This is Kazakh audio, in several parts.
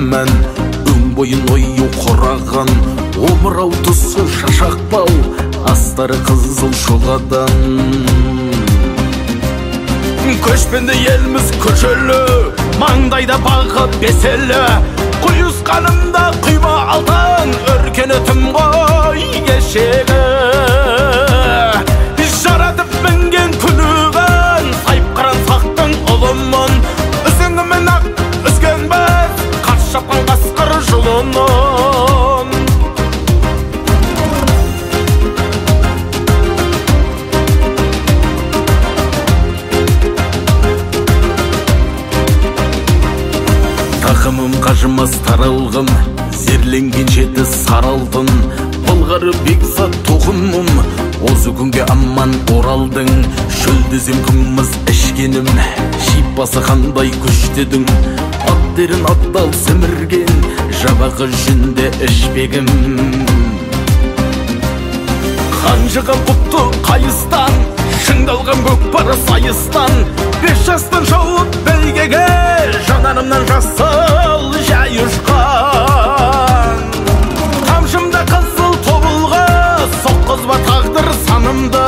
дінәмән өн бойын ою құраған омырау тұсы шашақпау астары қызыл шұғадан көшпенді елміз көшелі маңдайда бағы беселі. Құйысқанымда құйма алтын өркенетім ғой кешегі жұлынын тақымым қажымас таралғын зерленген жеті сары алтын былғары бекзат тоқымым осы күнге аман оралдың шөлдезем қымыз ішкенім шипасы қандай күштедің ат аттал сімірген жабағы жүнде ішпегім. Қанжыған құтты қайыстан шыңдалған көкпар сайыстан. Бес жастан шауып бәйгеге жанарымнан жасыл жай ұшқан. Қамшымда қызыл тобылғы соққызба тағдыр санымды.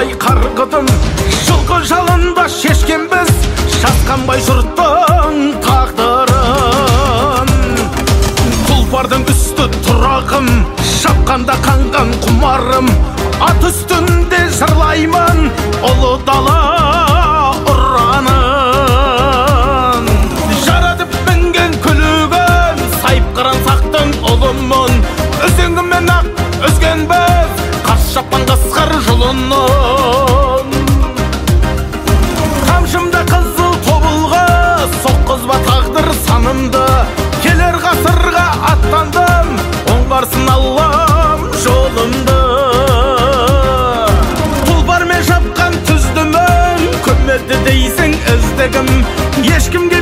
Талай қарғыдым жылқы жалында шешкенбіз жасқанбай жұрттың тағдырын. Тұлпардың үсті тұрағым шапқанда қанған құмарым ат үстінде жырлаймын ұлы дала қасқыр жұлынын қамшымда қызыл тобылғы соққызба тағдыр санымды келер ғасырға аттандым оңғарсын аллам жолымды тұлпармен шапқан түздімін көмеді дейсің іздігім ешкімге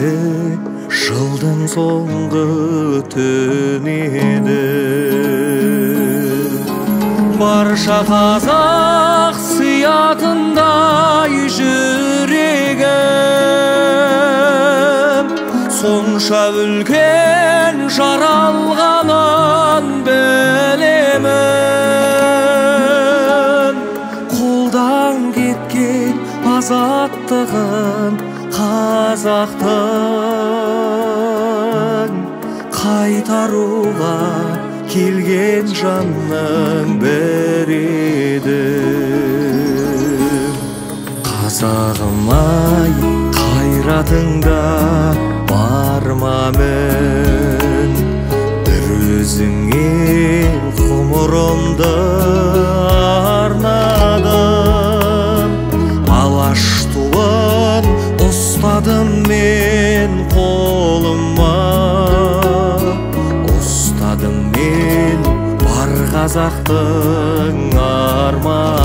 жылдың соңғы түнеді. Барша қазақ сиятындай жүрегім сонша үлкен жаралғанын білемін. Қолдан кеткен азаттығын қазақтың қайтаруға келген жанның бір еді қазағым ай қайратыңда бармамын бір өзіңе ғұмырымды ұстадым мен қолыма ұстадым мен бар қазақтың арманы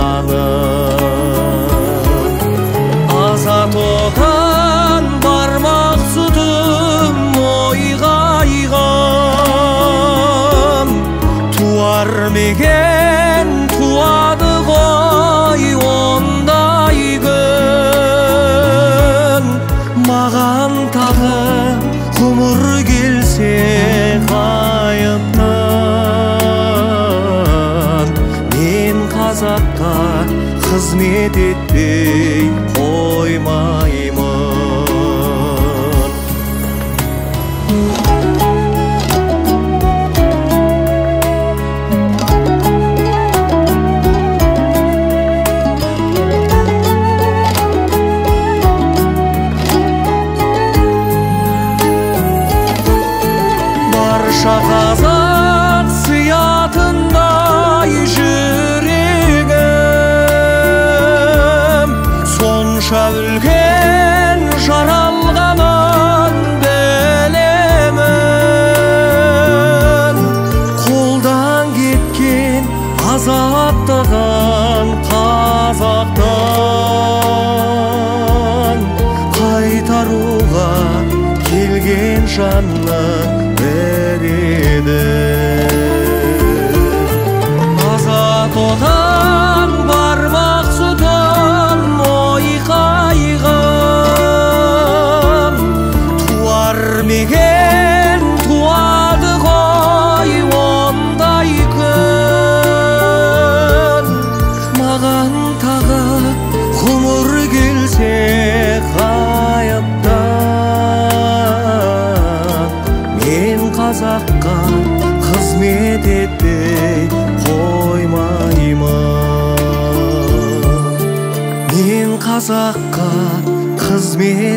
me hizmet me.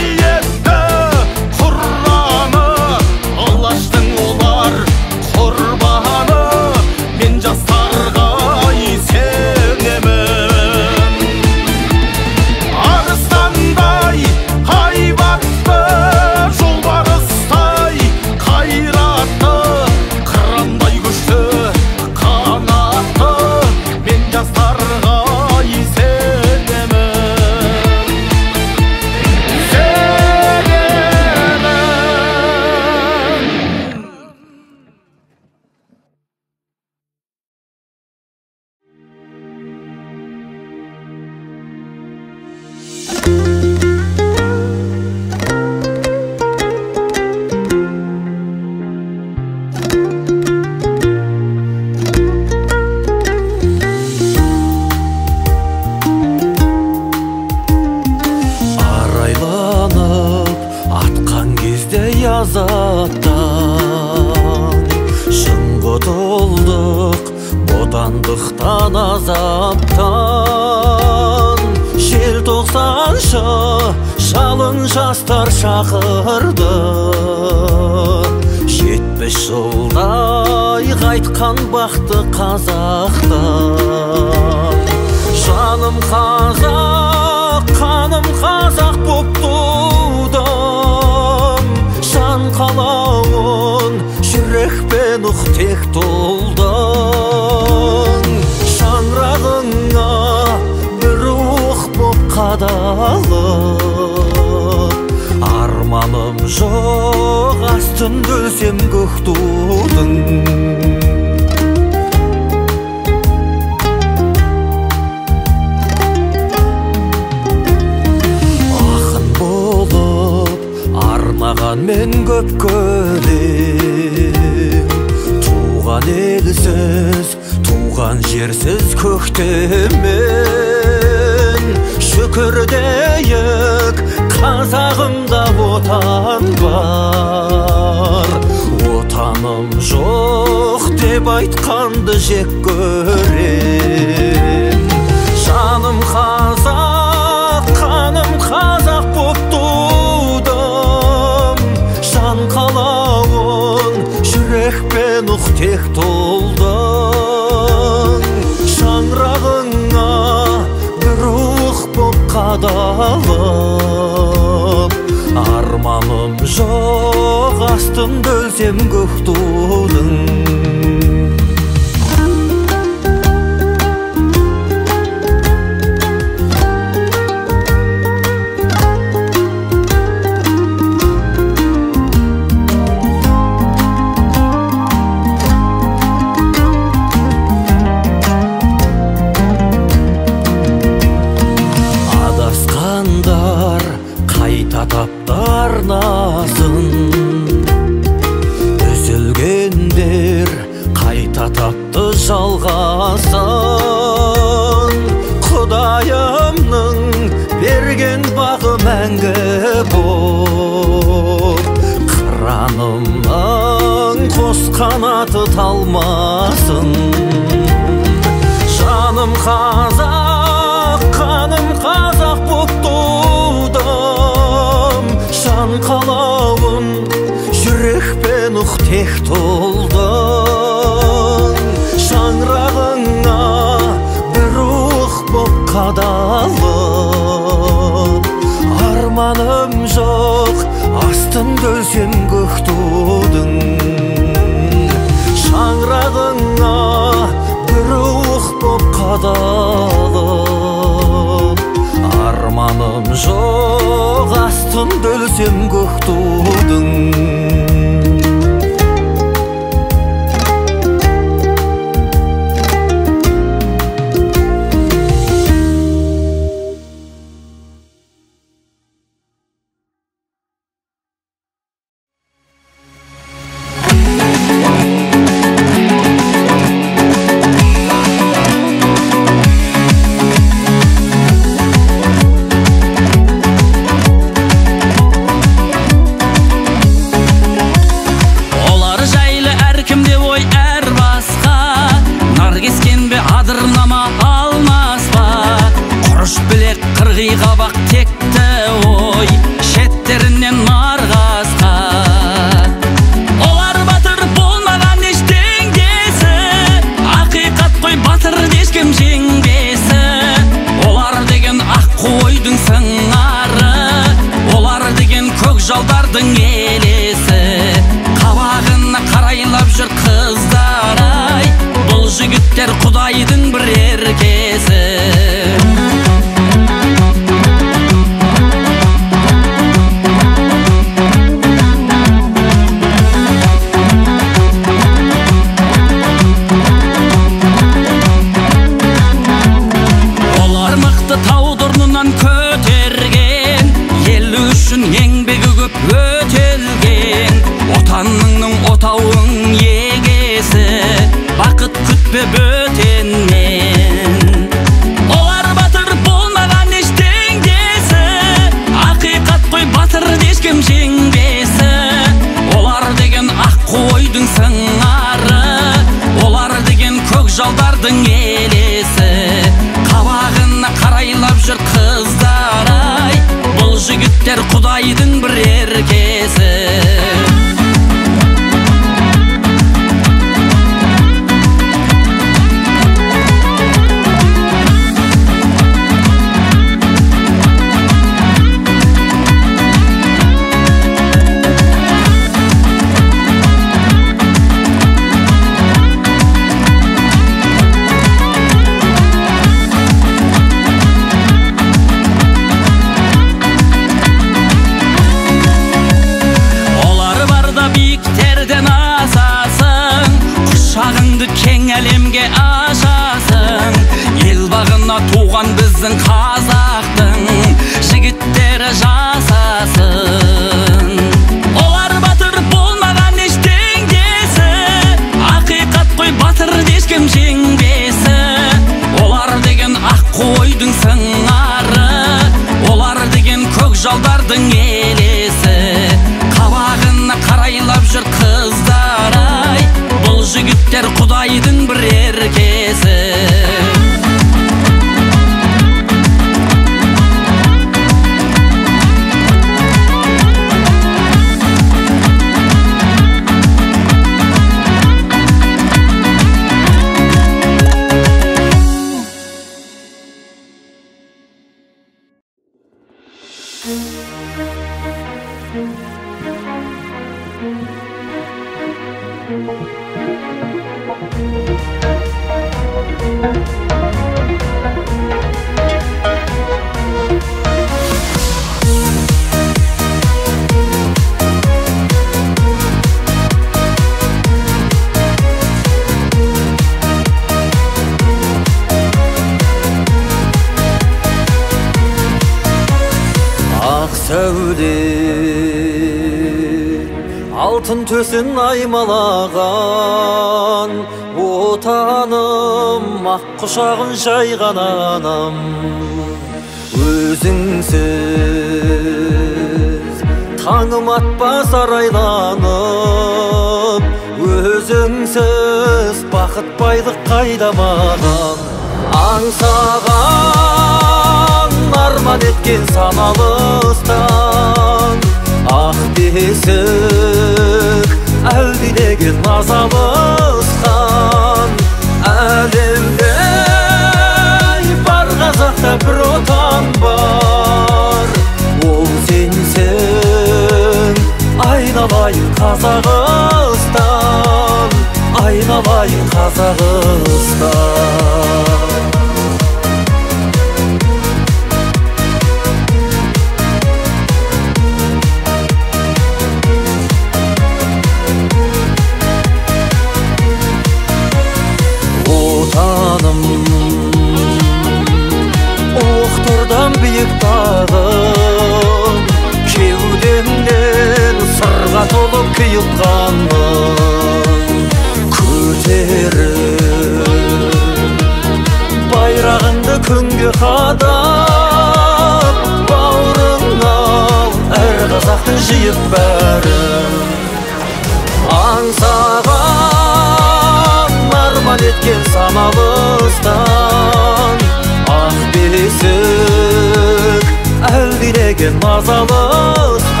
кеткен мазалықтан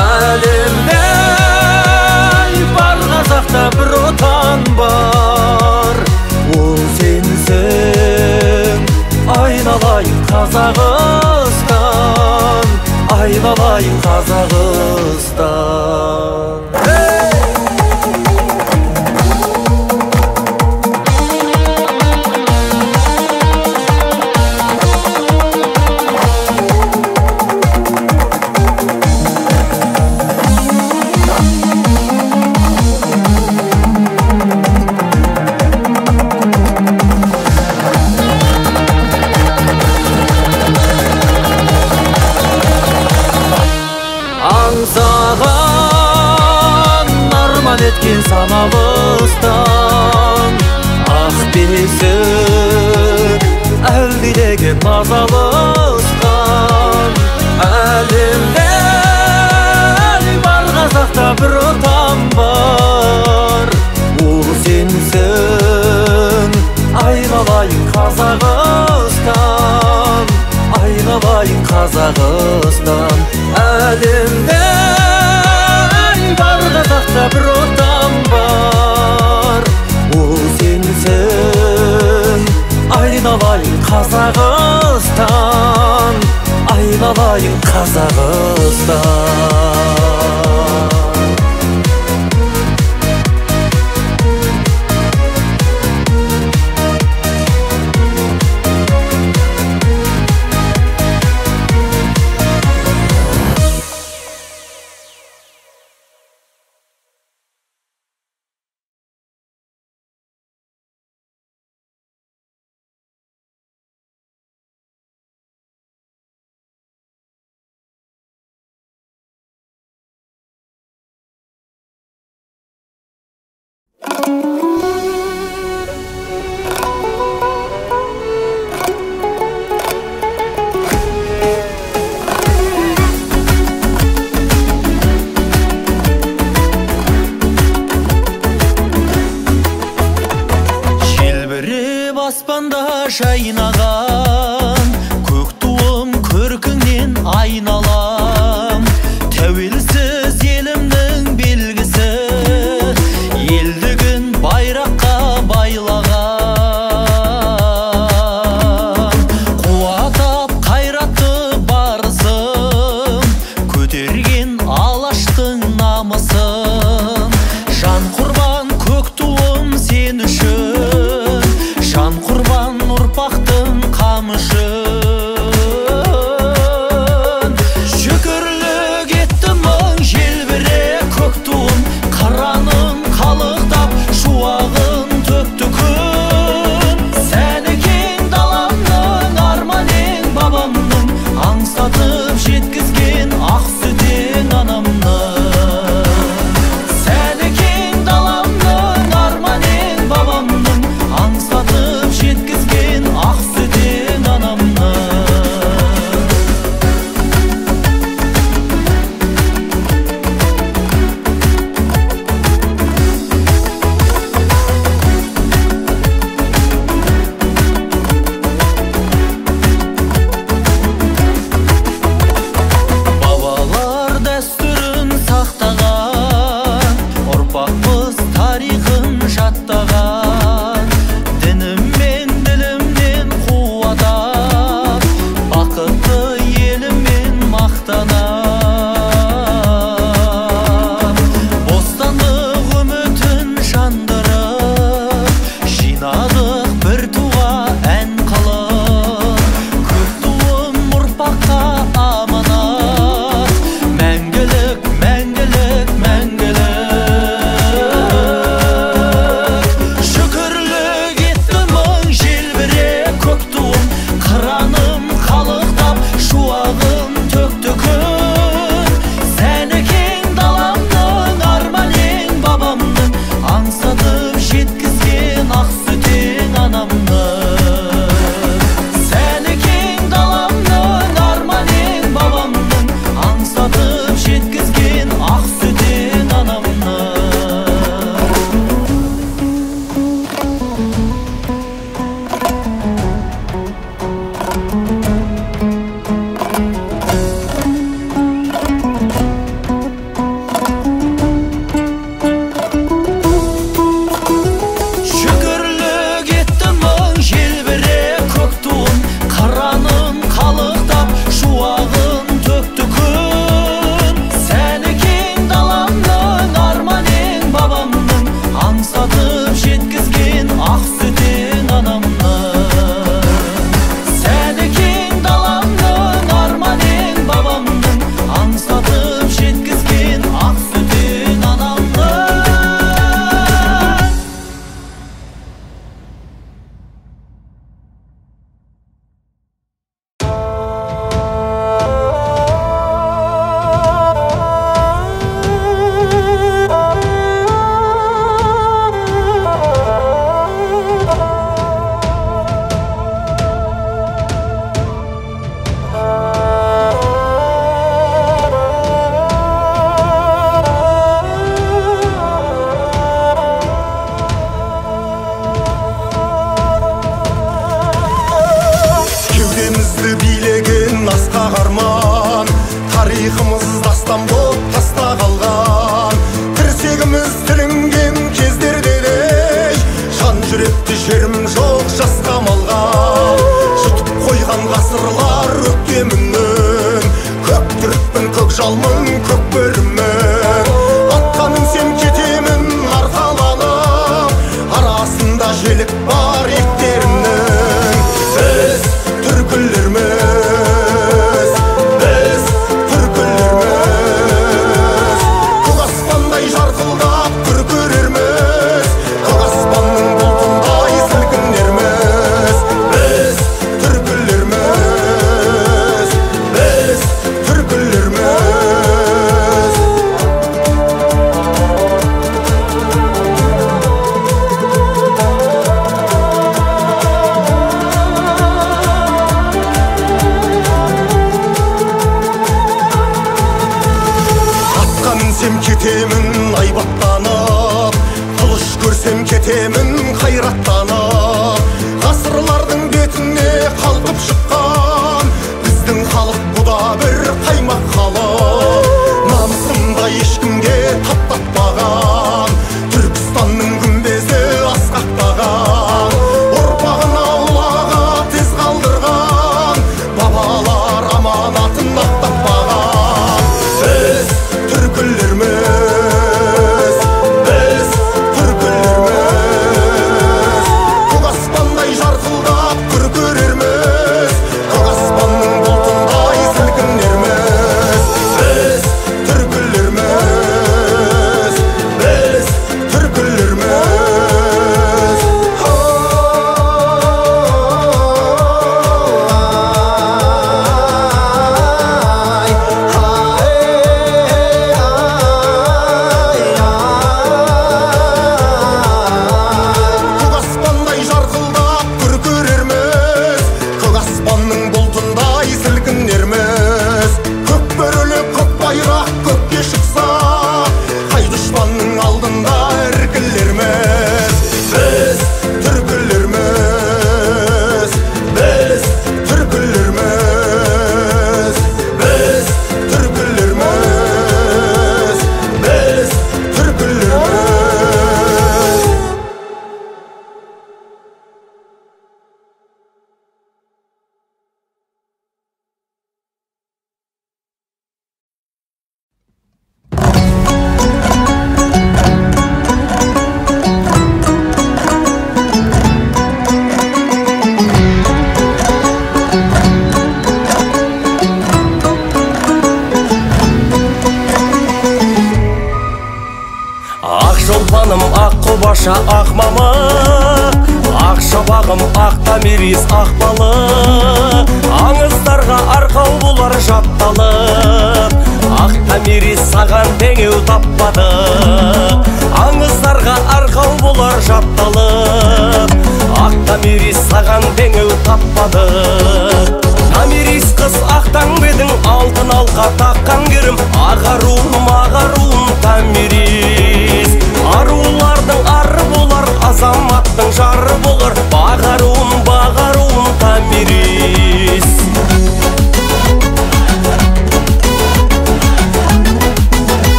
әлемде бар қазақта бір отан бар ол сенсің айналайын қазақстан айналайын қазақстан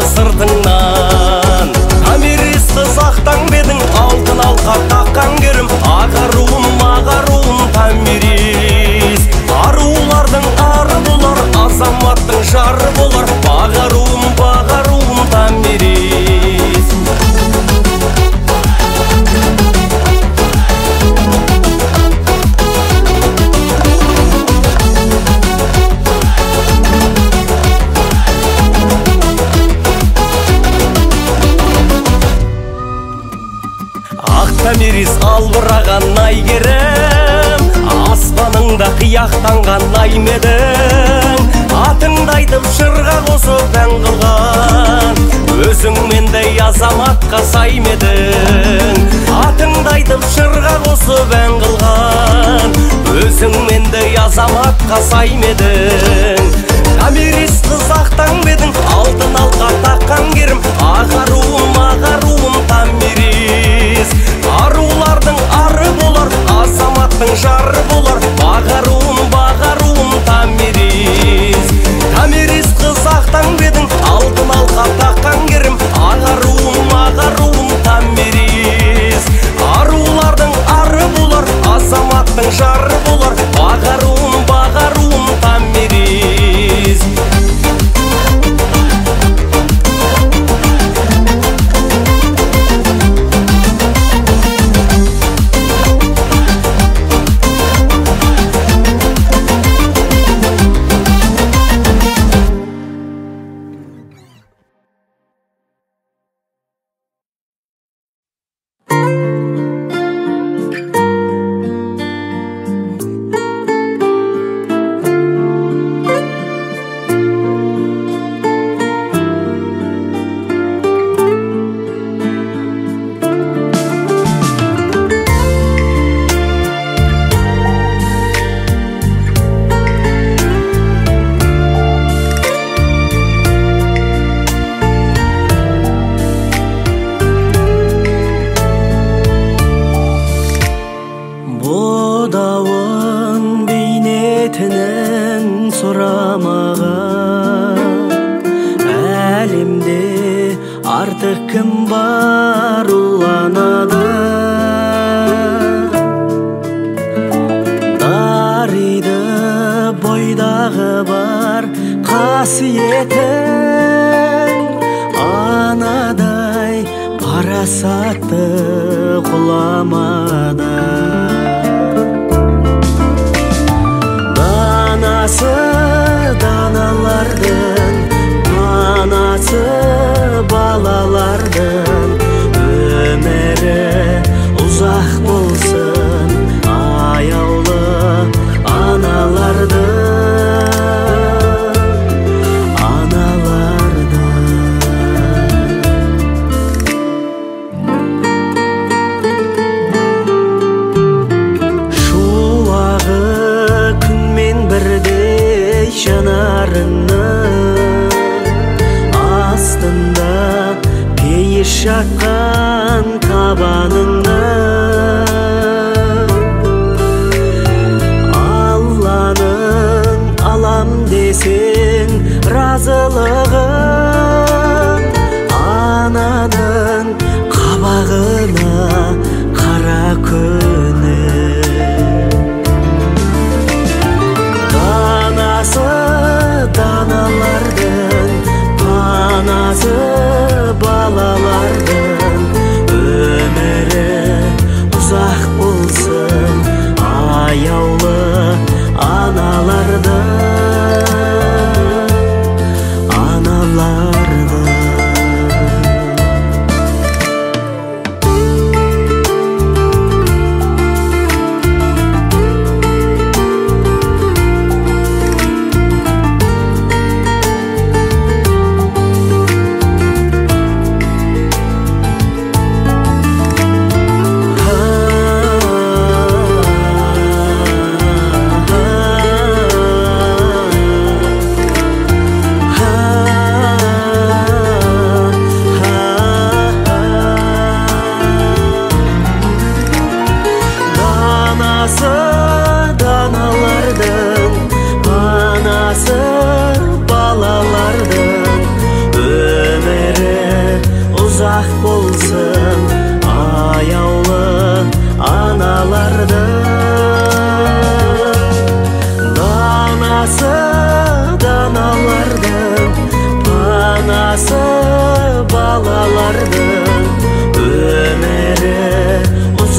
صرت النار. Аспаныңда қияқтанған наймедің атыңды айтып жырға қосып ән қылған. Өзің мендей азаматқа сай ма едің. Атыңды айтып жырға қосып ән қылған. Өзің мендей азаматқа сай ма едің. Томирис қыз ақтаң бедің алтын алқа таққан керім. Ағаруым ағаруым томирис арулардың болар азаматтың жары болар. Бағаруым бағаруым томирис. Томирис қыз ақтаң бедің алтын алқа таққан керім. Ағаруым ағаруым томирис. Арулардың ары болар азаматтың жары болар. Бағаруым бағаруым томирис.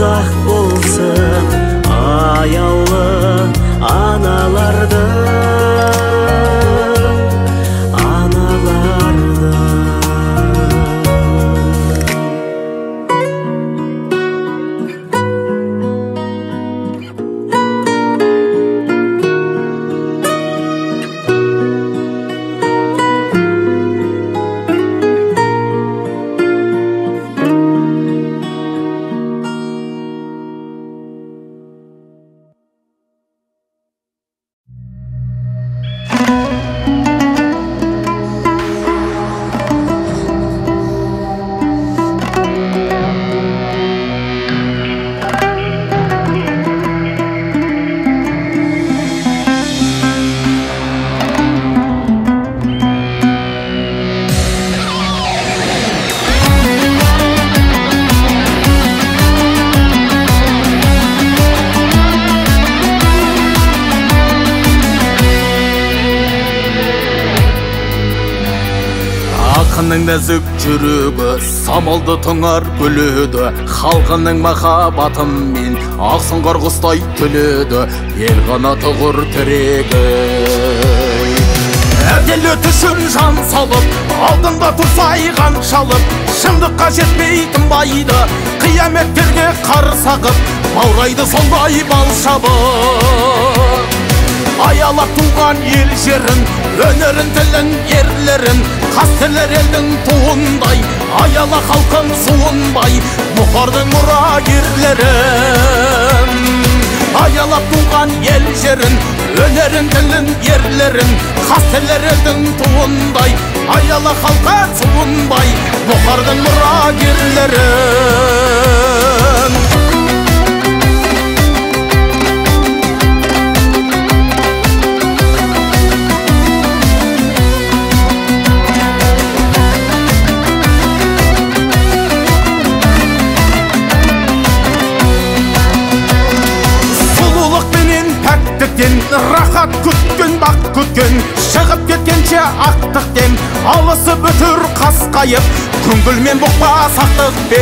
Ұзақ болсын аяулы аналардың самалды тұңар гүледі халқының махаббатымен ақ сұңғар құстай түледі ел қанаты құр тірегі. Әділет үшін жан салып алдында тұрса айған шалып шындыққа жетпей тынбайды. Қияметтерге қарсы ағып баурайды сондай бал шабып. Аялап туған ел жерін өнерін тілін ерлерін қастерлер елдің туындай. Аяла халқын суынбай бұхардың мұрагерлерін аялап туған ел жерін өнерін тілін ерлерін қастерлер елдің туындай. Аяла халқы суынбай бұхардың мұрагерлерін шығып кеткенше ақтық дем алысып өтір қасқайып күңгілмен бұқпа сақтықпен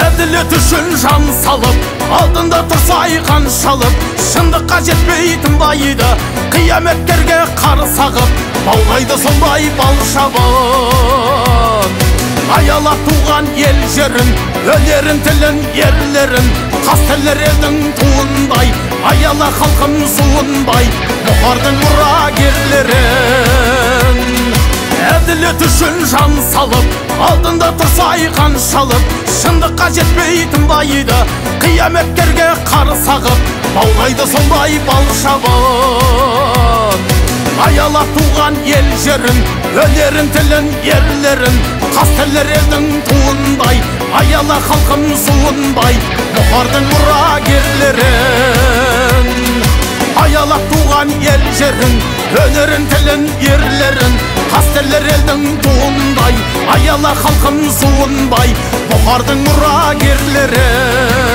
әділет үшін жан салып алдында тұрса айқан шалып шындыққа жетпей тынбайды қияметтерге қарсы ағып баурайды сондай бал шабыт аялап туған ел жерін өнерін тілін ерлерін қастерлер елдің туындай аяла халқын суынбай бұхардың мұрагерлерін. Әділет үшін жан салып алдында тұрса айқан шалып шындыққа жетпей тынбайды қияметтерге қарсы ағып баурайды сондай бал шабыт аялап туған ел жерін өнерін тілін ерлерін қастерлер елдің туындай аяла халқын суынбай бұхардың мұрагерлерін. Аялап туған ел жерін өнерін тілін ерлерін қастерлер елдің туындай. Аяла халқын суынбай бұхардың мұрагерлерін.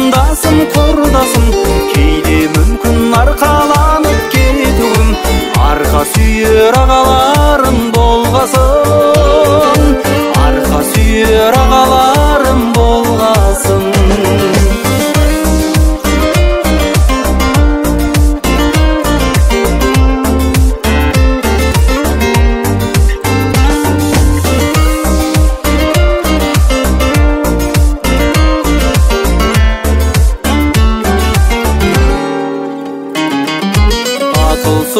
қарындасым құрдасым. кейде мүмкін арқаланып кетуім. Арқа сүйер ағаларым болғасын. Арқа сүйер ағаларым болғасын.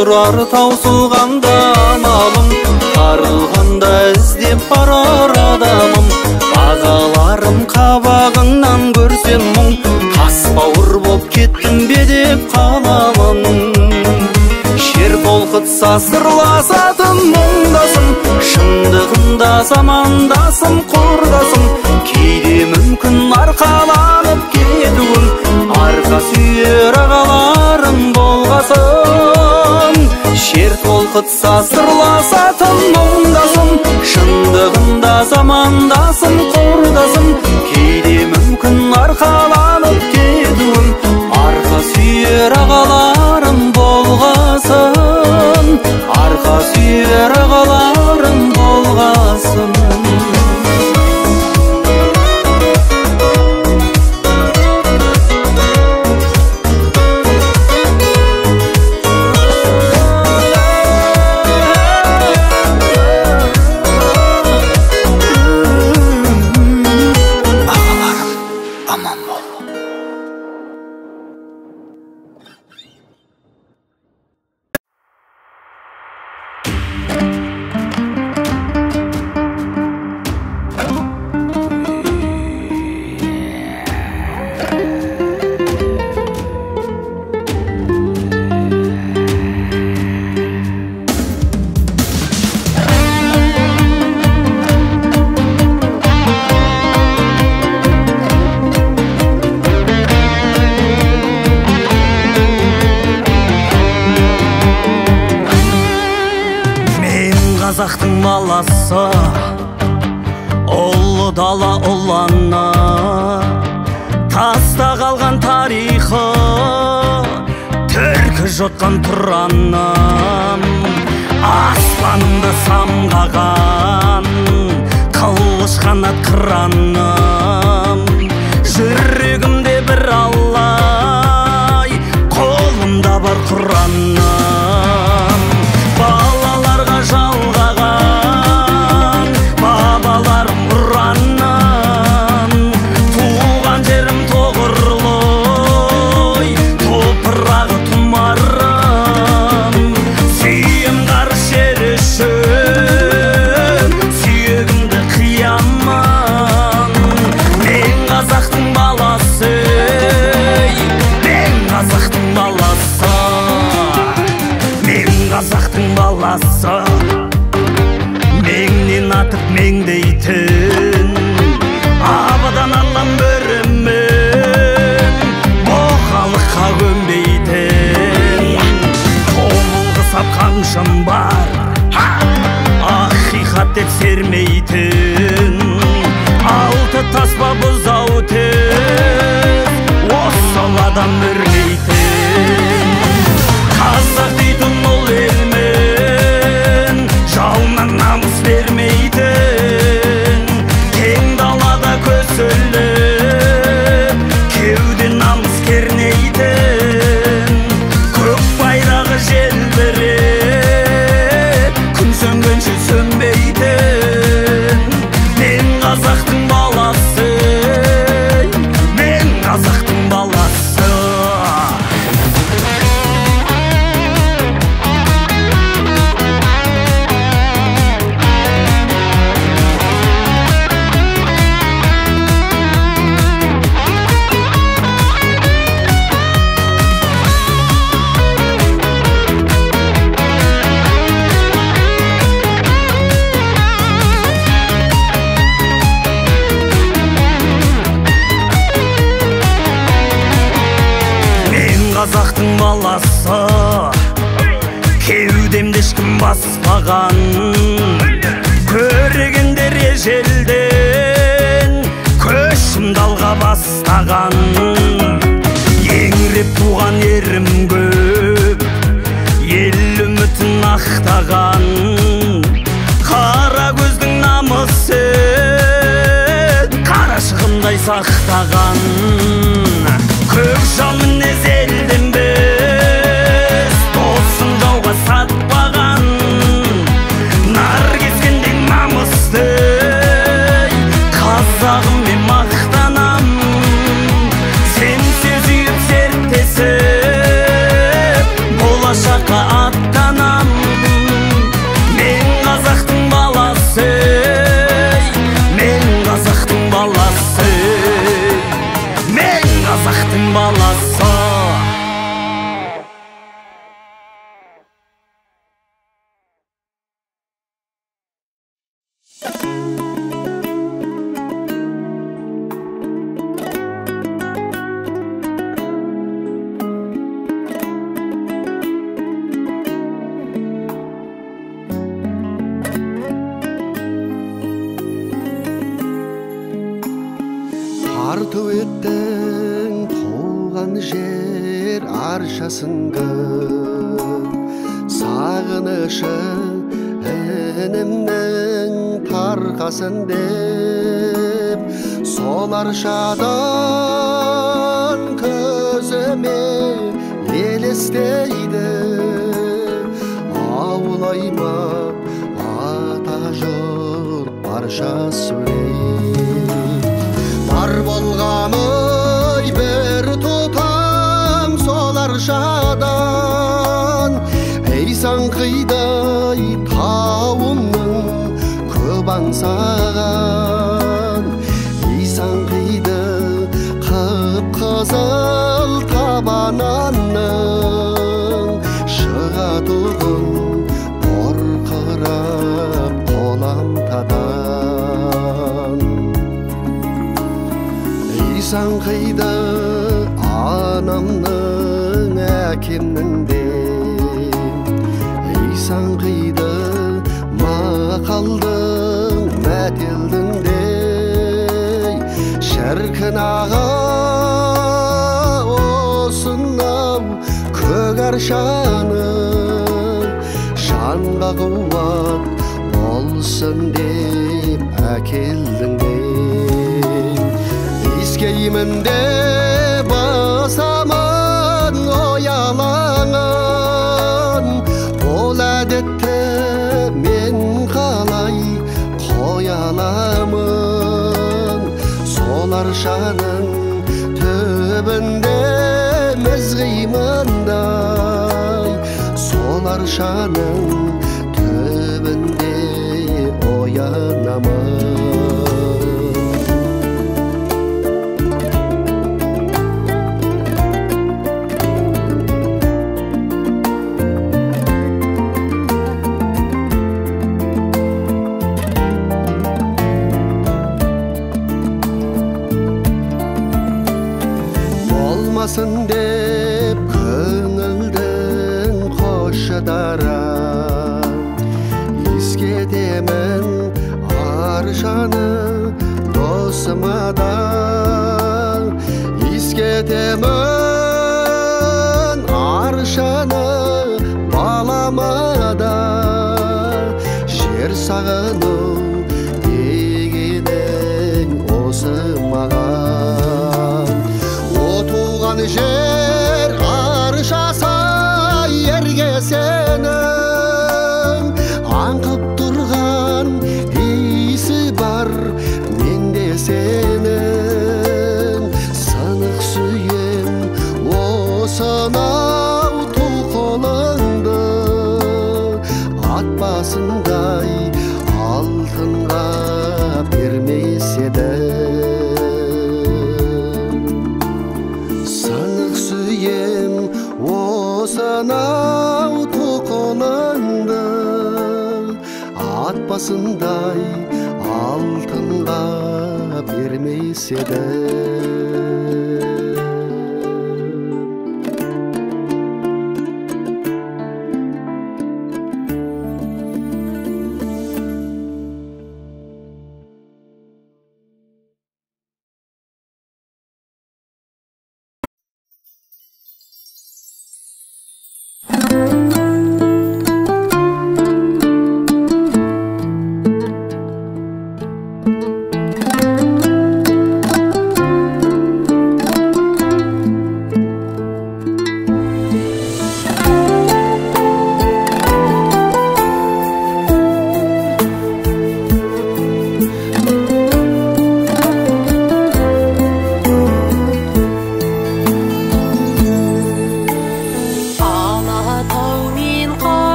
тұрар таусылғанда амалым. Қарылғанда іздеп барар адамым. Ағаларым қабағыңнан көрсем мұң. Қас бауыр боп кеттім бе деп қаламын шер толқытса сырласатын мұңдасым. Шындығында замандасым құрдасым кейде мүмкін арқаланып кетуім. Арқа сүйер ағаларың болғасын. Шер толқытса тұн ұндасын, шындығында замандасым құрдасын кейде мүмкін арқаланып кетуім. Арқа сүйер ағаларың болғасын. Арқа сүйер ағаларың болғасын.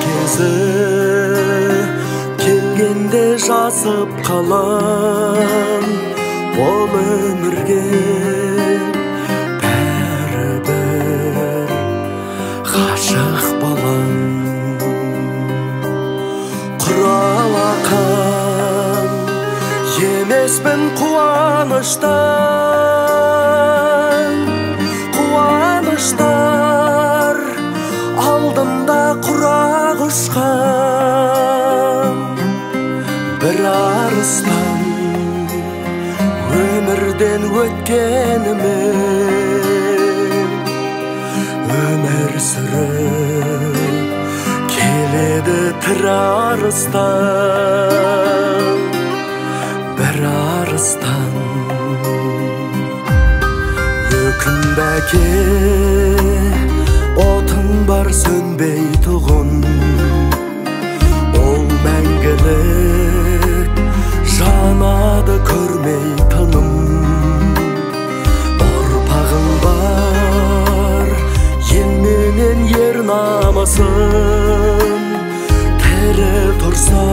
кезі кезі келгенде жасып қалам ол өмірге бәрібір ғашық балам құралақан емеспін қуаныштан өткенімен өмір сүріп келеді тірі арыстан бір арыстан өкінбе әке отың бар сөнбей тұғын намысын тірі тұрса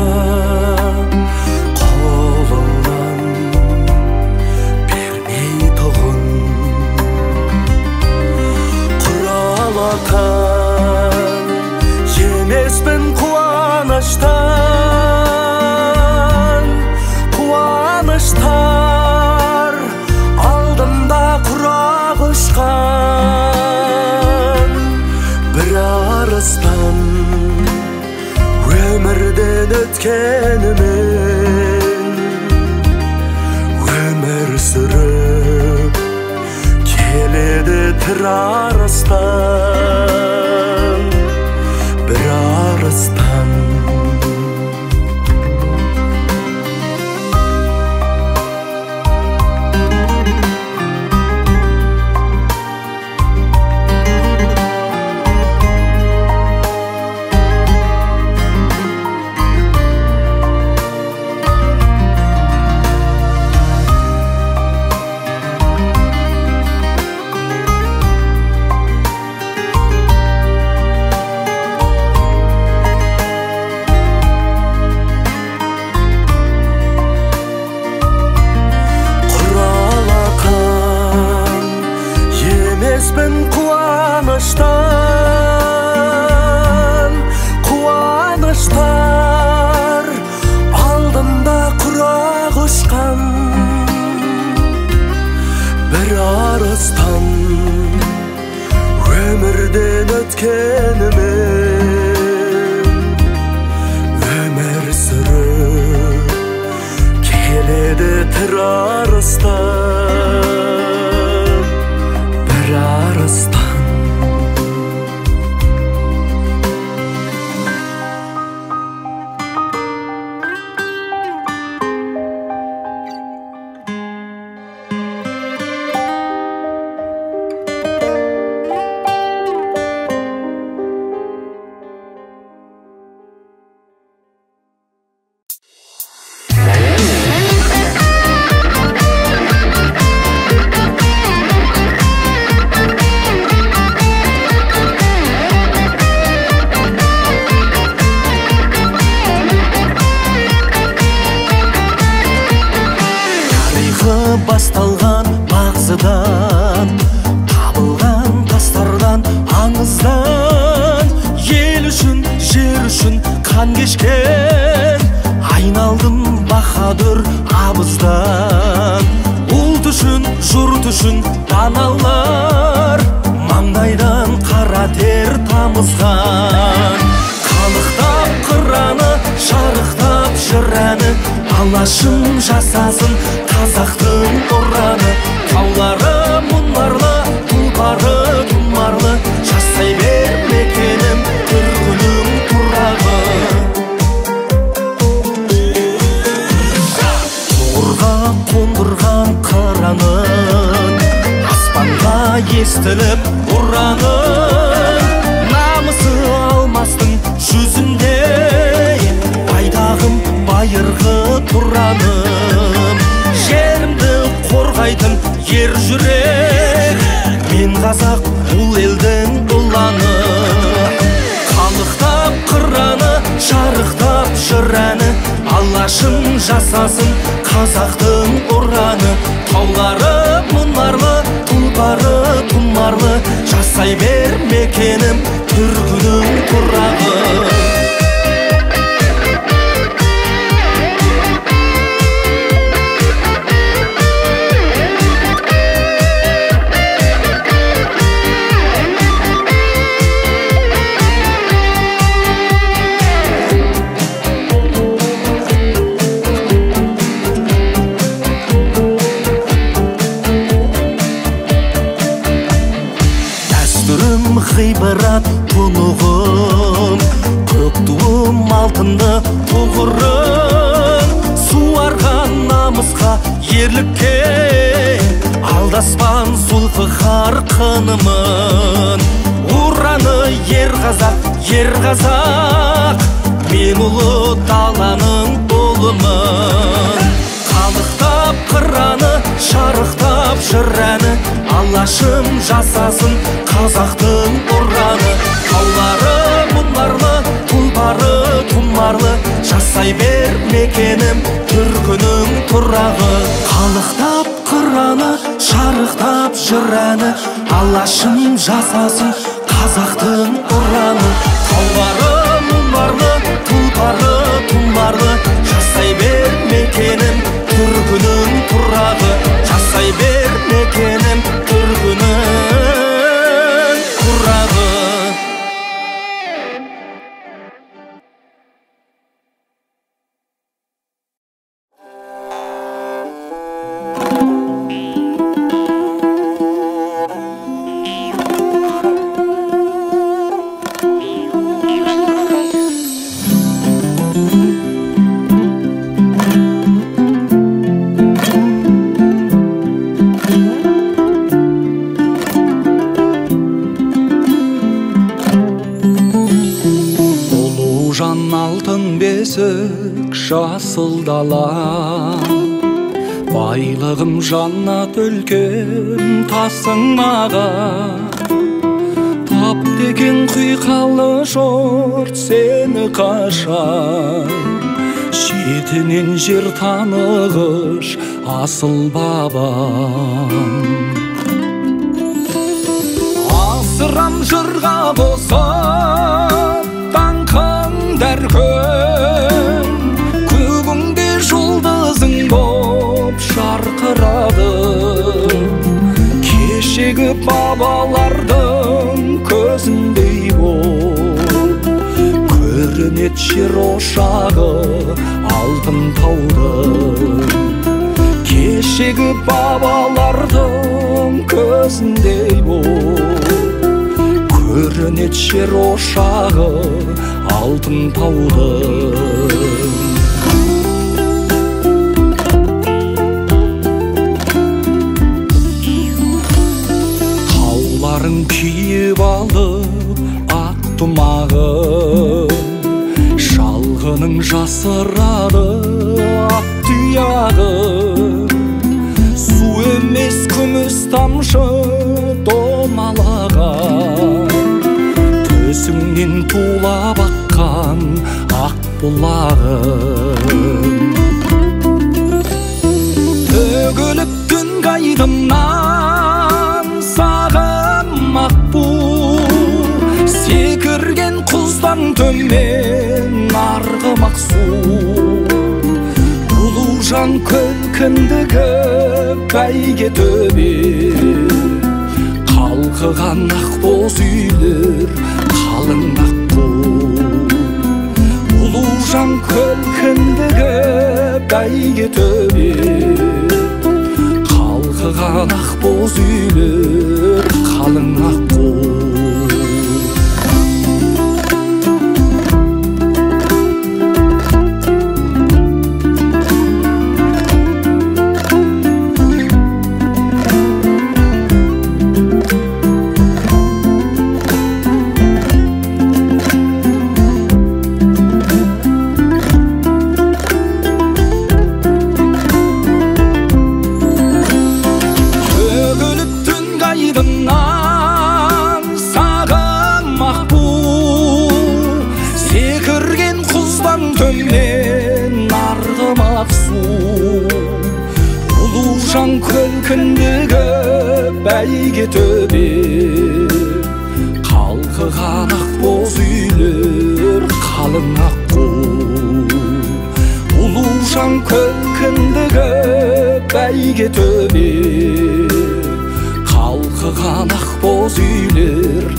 қолыңнан бермей тұғын құралатан емеспін қуаныштан алашым жасасын қазақтың ұраны. Таулары мұнарлы тұлпары тұмарлы. Жасай бер мекенім түркінің тұрағы. Қалықтап қыраны шарықтап жыр әні алашым жасасын қазақтың ұраны. Таулары мұнарлы тұлпары тұмарлы. Жасай бер мекенім түркінің тұрағы. Жасай бер мекенім дала байлығым жаннат өлкем тасың маған тап деген құйқалы жұрт сені қашан шетінен жер танығыш асыл бабам асырам жырға босап кешегі бабалардың көзіндей боп көрінет жер ошағы алтын таудың кешегі бабалардың көзіндей боп көрінет жер ошағы алтын таудың жасырады ақ тұяғын су емес күміс тамшы домалаған төсіңнен тулап аққан ақ бұлағын құздан төмен арғымақ су. Ұлу жан көлкіндігі бәйге төбе қалқыған ақ боз үйлер қалың аққу ұлу жан көлкіндігі бәйге төбе қалқыған ақ боз үйлер қалың аққу көлкіндігі бәйге төбе қалқыған ақ боз үйлер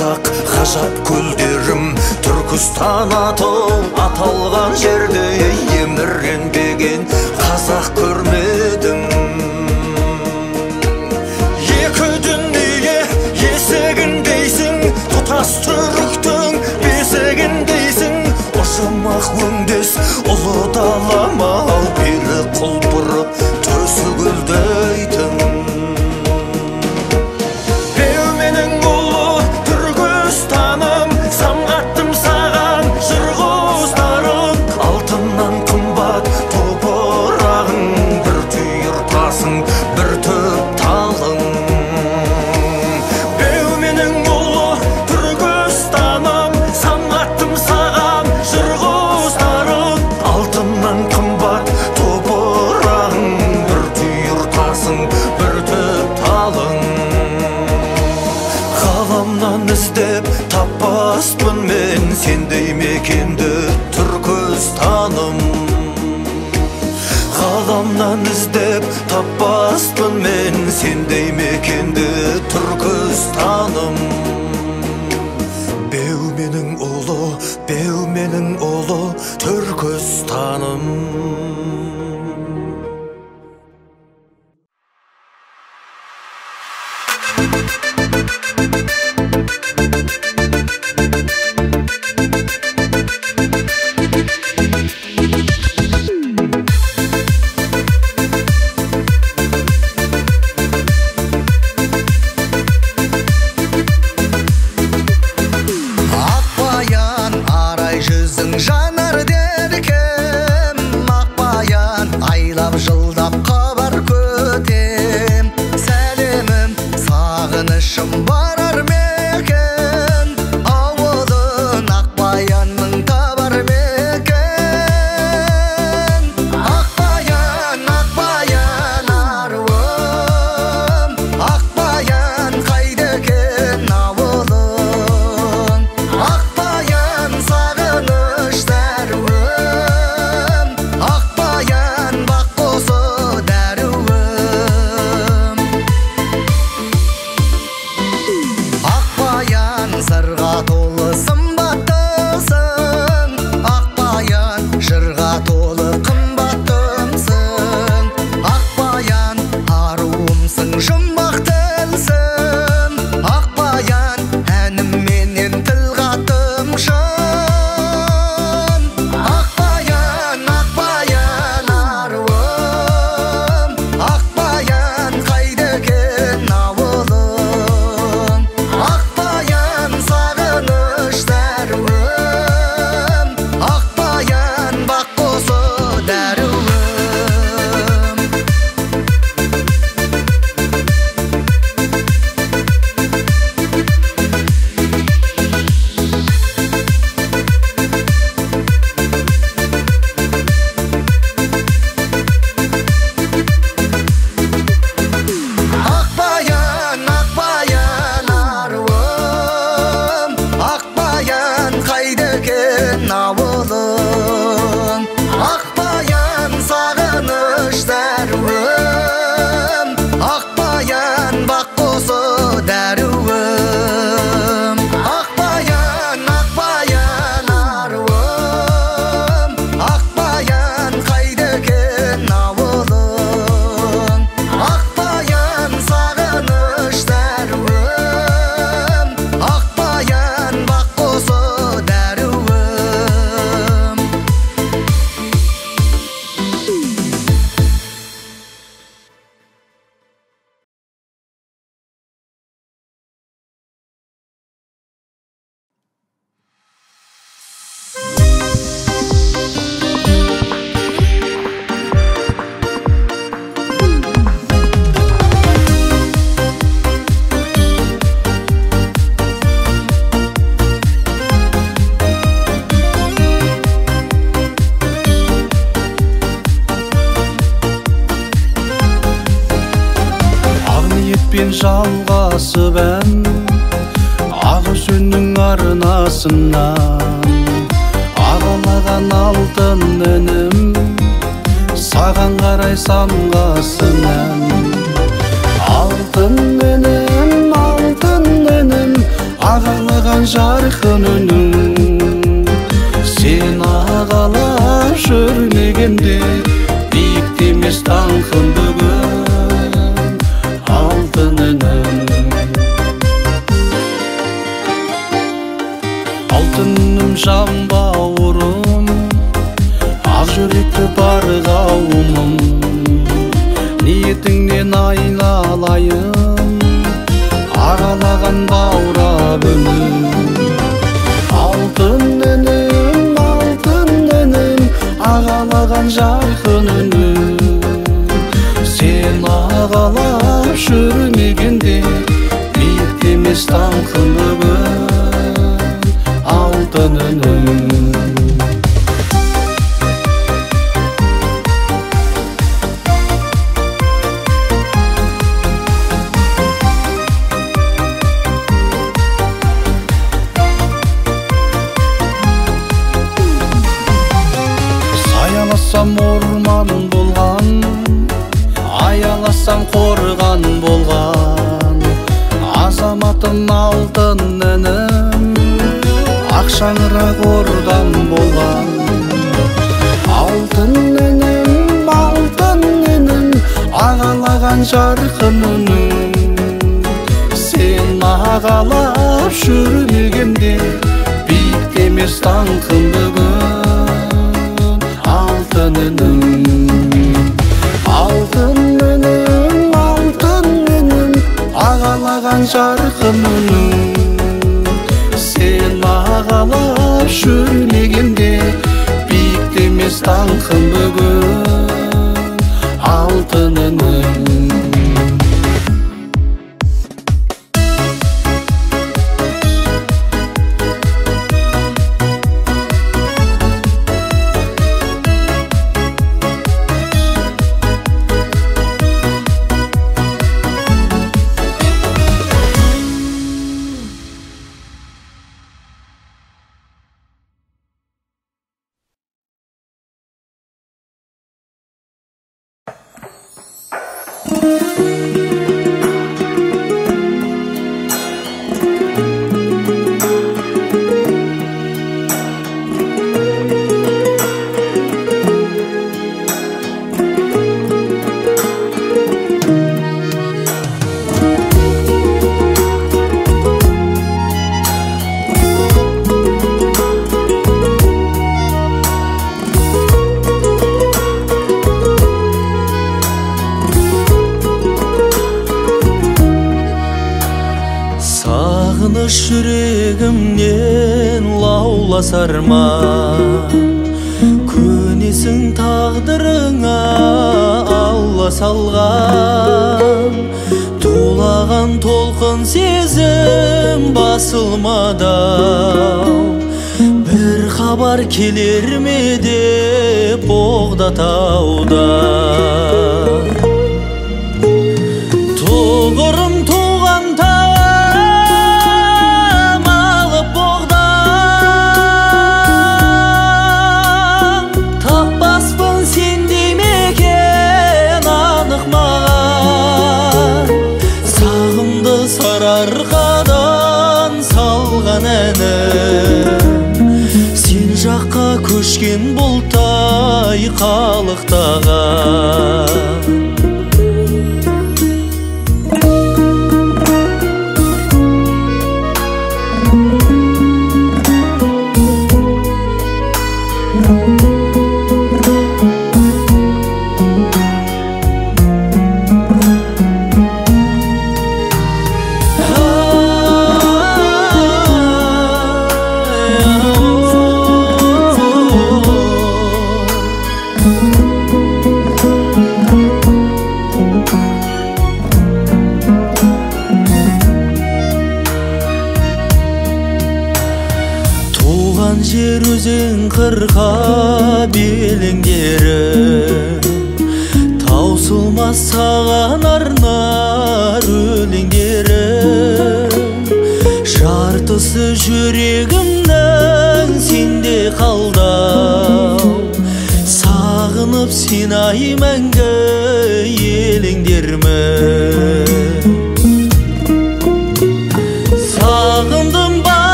ғажап ғажап көлдерім түркістан аты аталған жерде еміренбеген қазақ көрме жан бауырым ақ жүректі бар қауымым ниетіңнен айналайын ағалаған баурап үнім алтын інім алтын інім ағалаған жарқын үнім сен ағалап жүрмегенде биікте емес даңқым бүгін алтын ағалаған жарқын үнім сен ағалап жүрмегенде биікте емес даңқым бүгін алтын інім алтын інім алтын інім ағалаған жарқын үнім сен ағалап жүрмегенде биікте емес даңқым бүгін алтын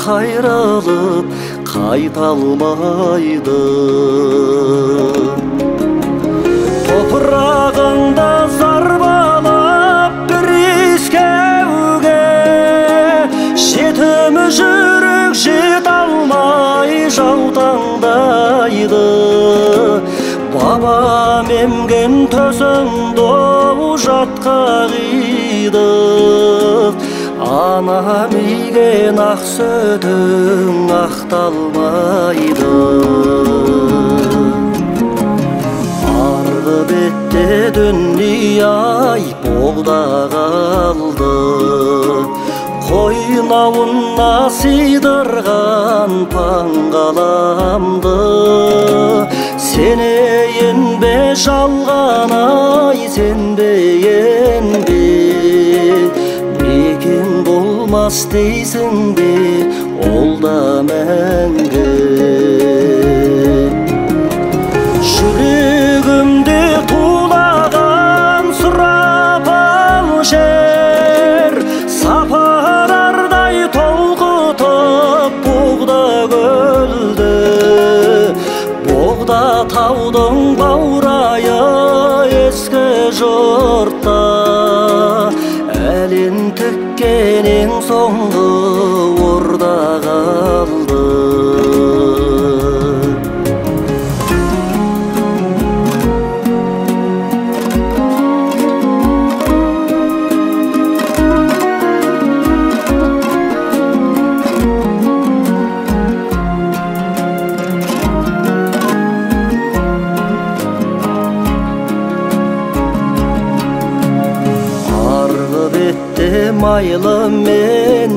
қайрылып қайта алмайды топырағыңда зарбалап бір иіскеуге жетімі жүрек жете алмай жаутаңдайды бабам емген төсіңді жатқа қидық анам иген ақ сүтің ақталмайды арғы бетте дүние-ай боғда қалды қойнауына сыйдырған паңғаламды сенейін бе жалған-ай сенбейін бе болмас дейсің бе ол да không ngờ.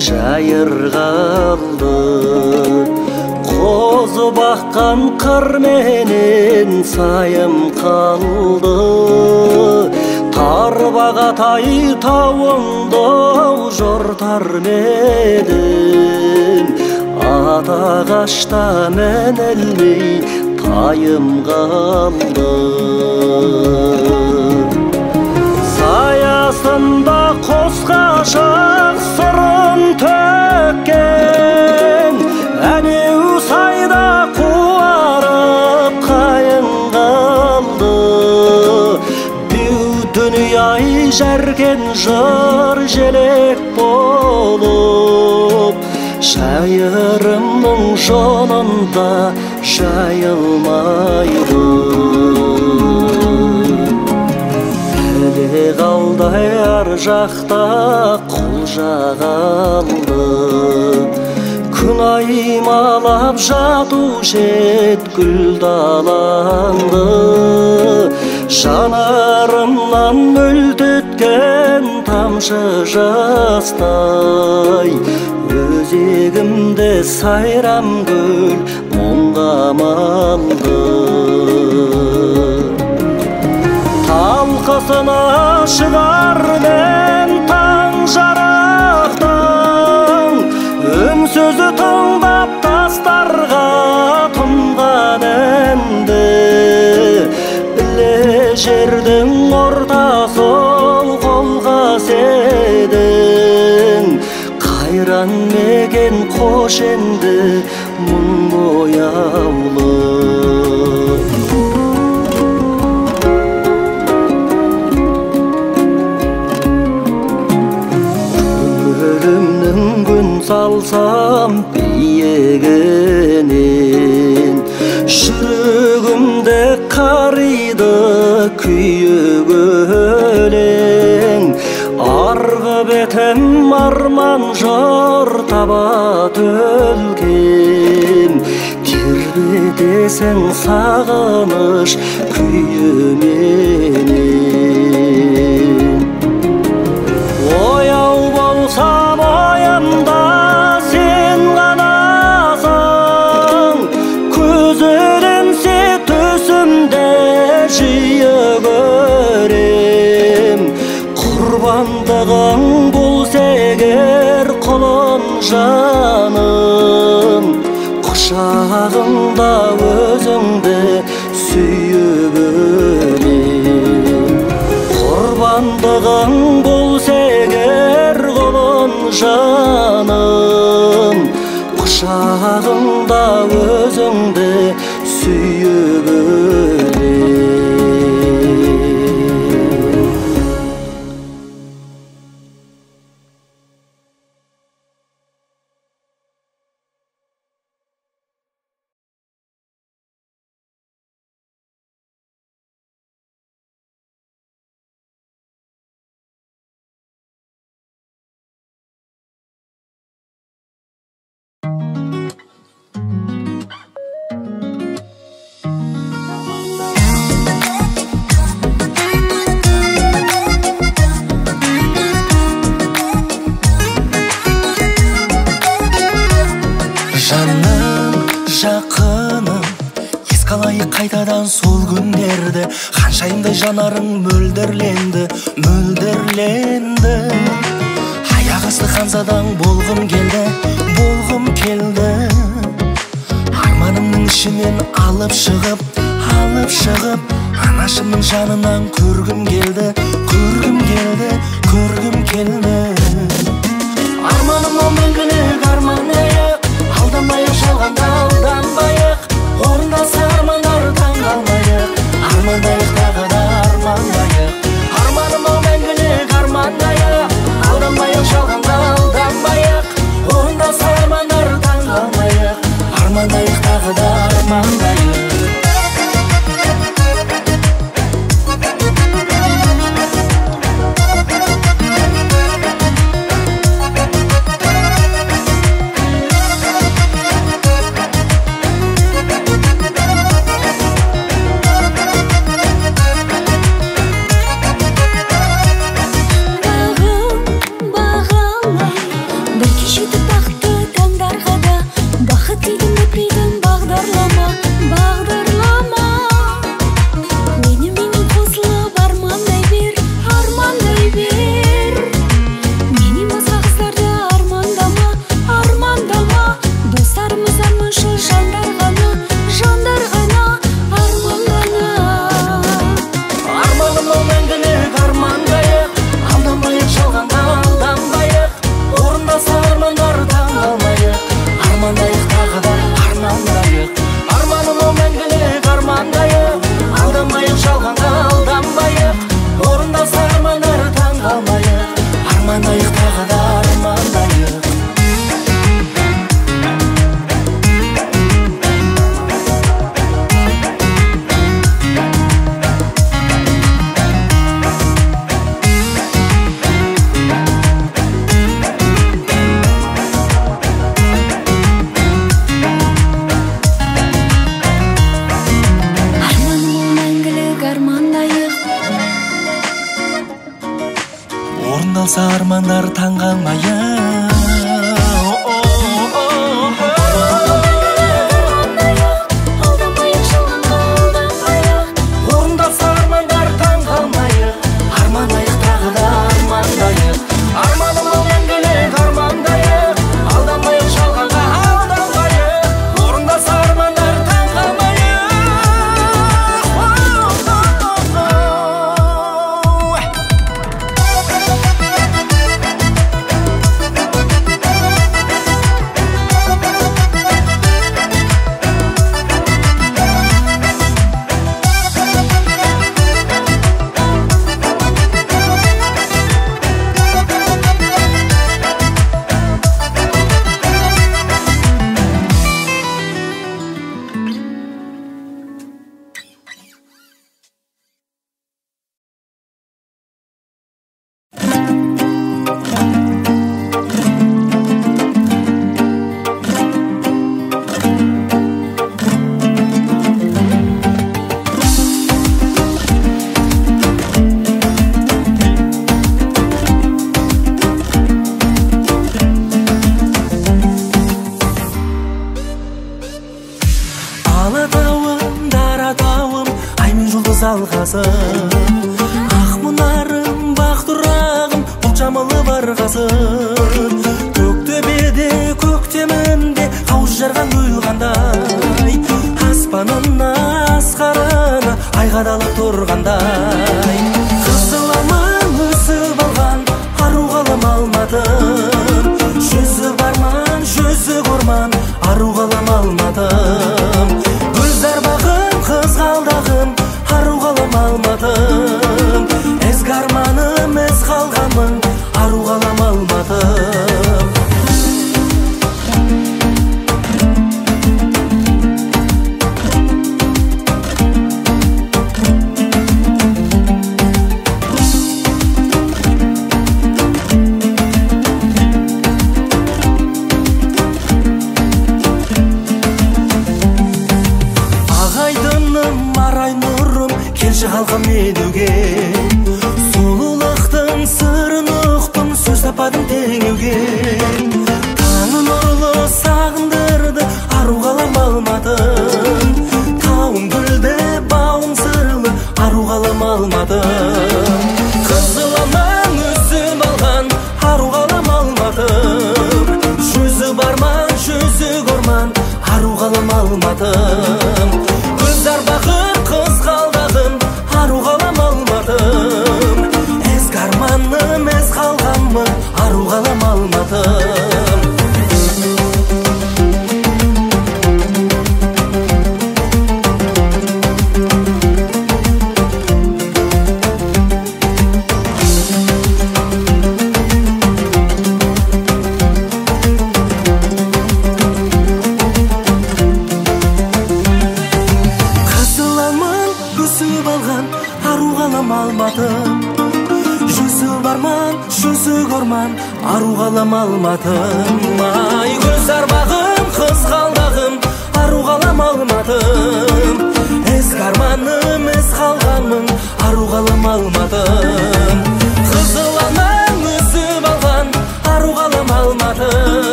Жайыр қалды қозы баққан қыр менен сайым қалды. Тарбағатай тауыңды жортар медім ат ағашта мінілмей тайым қалды. Саясында қос ғашық әнеу сайда қуарып қайың қалды беу дүние ай жәрген жыр желек болып шайырымның жолында жайылмайды әлі қалдай ар жақта құл жағалы күн аймалап жатушы ед гүл далаңды жанарымнан мөлдеткен тамшы жастай өзегімді сайрам гүл мұңдамалды талқысына талқасына шығар қош енді мұң бояулы өмірімнің күн салсам биігі жеткізбесең сағыныш күйіменен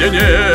istnienie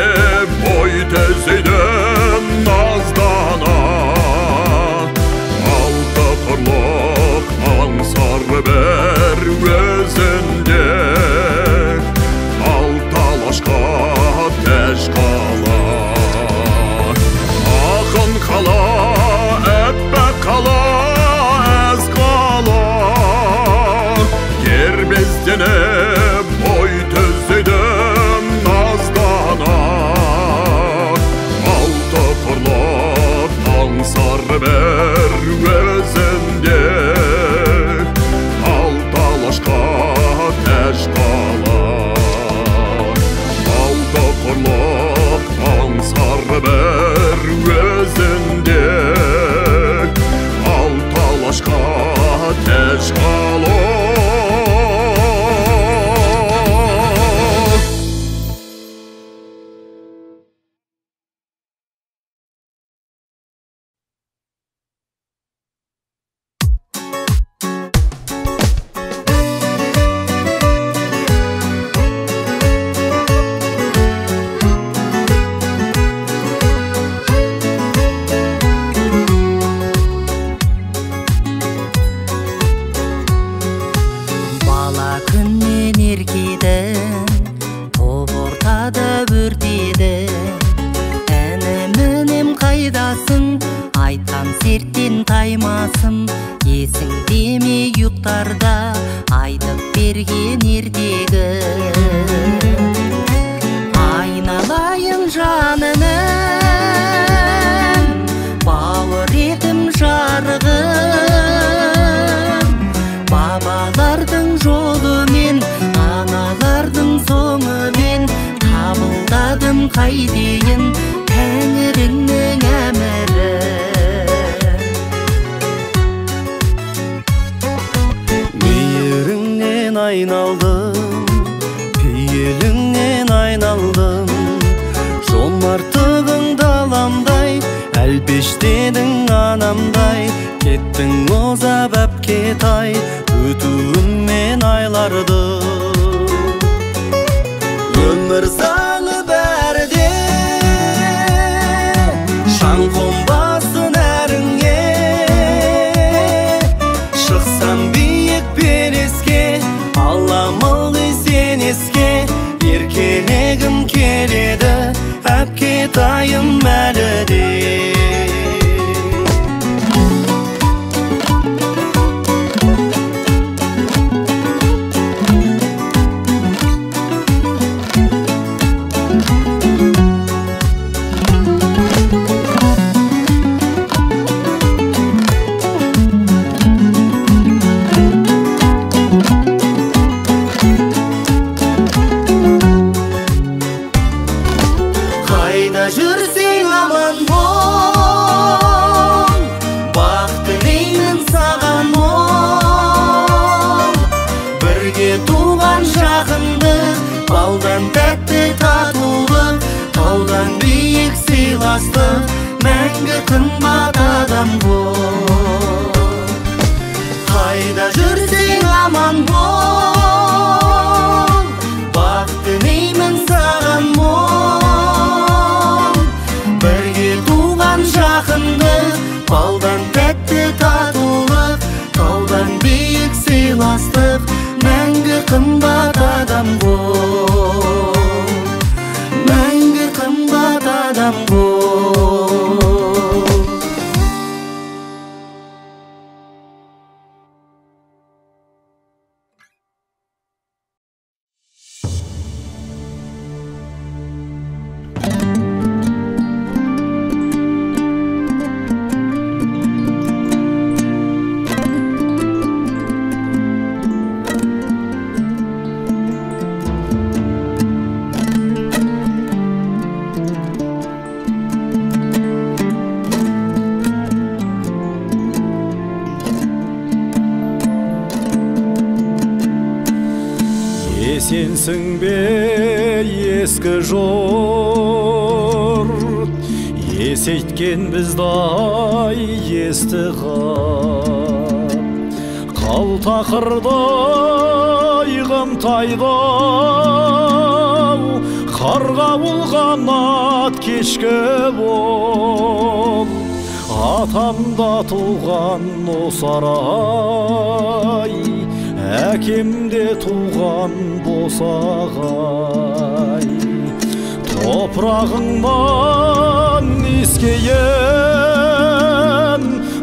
топырағыңнан иіскейін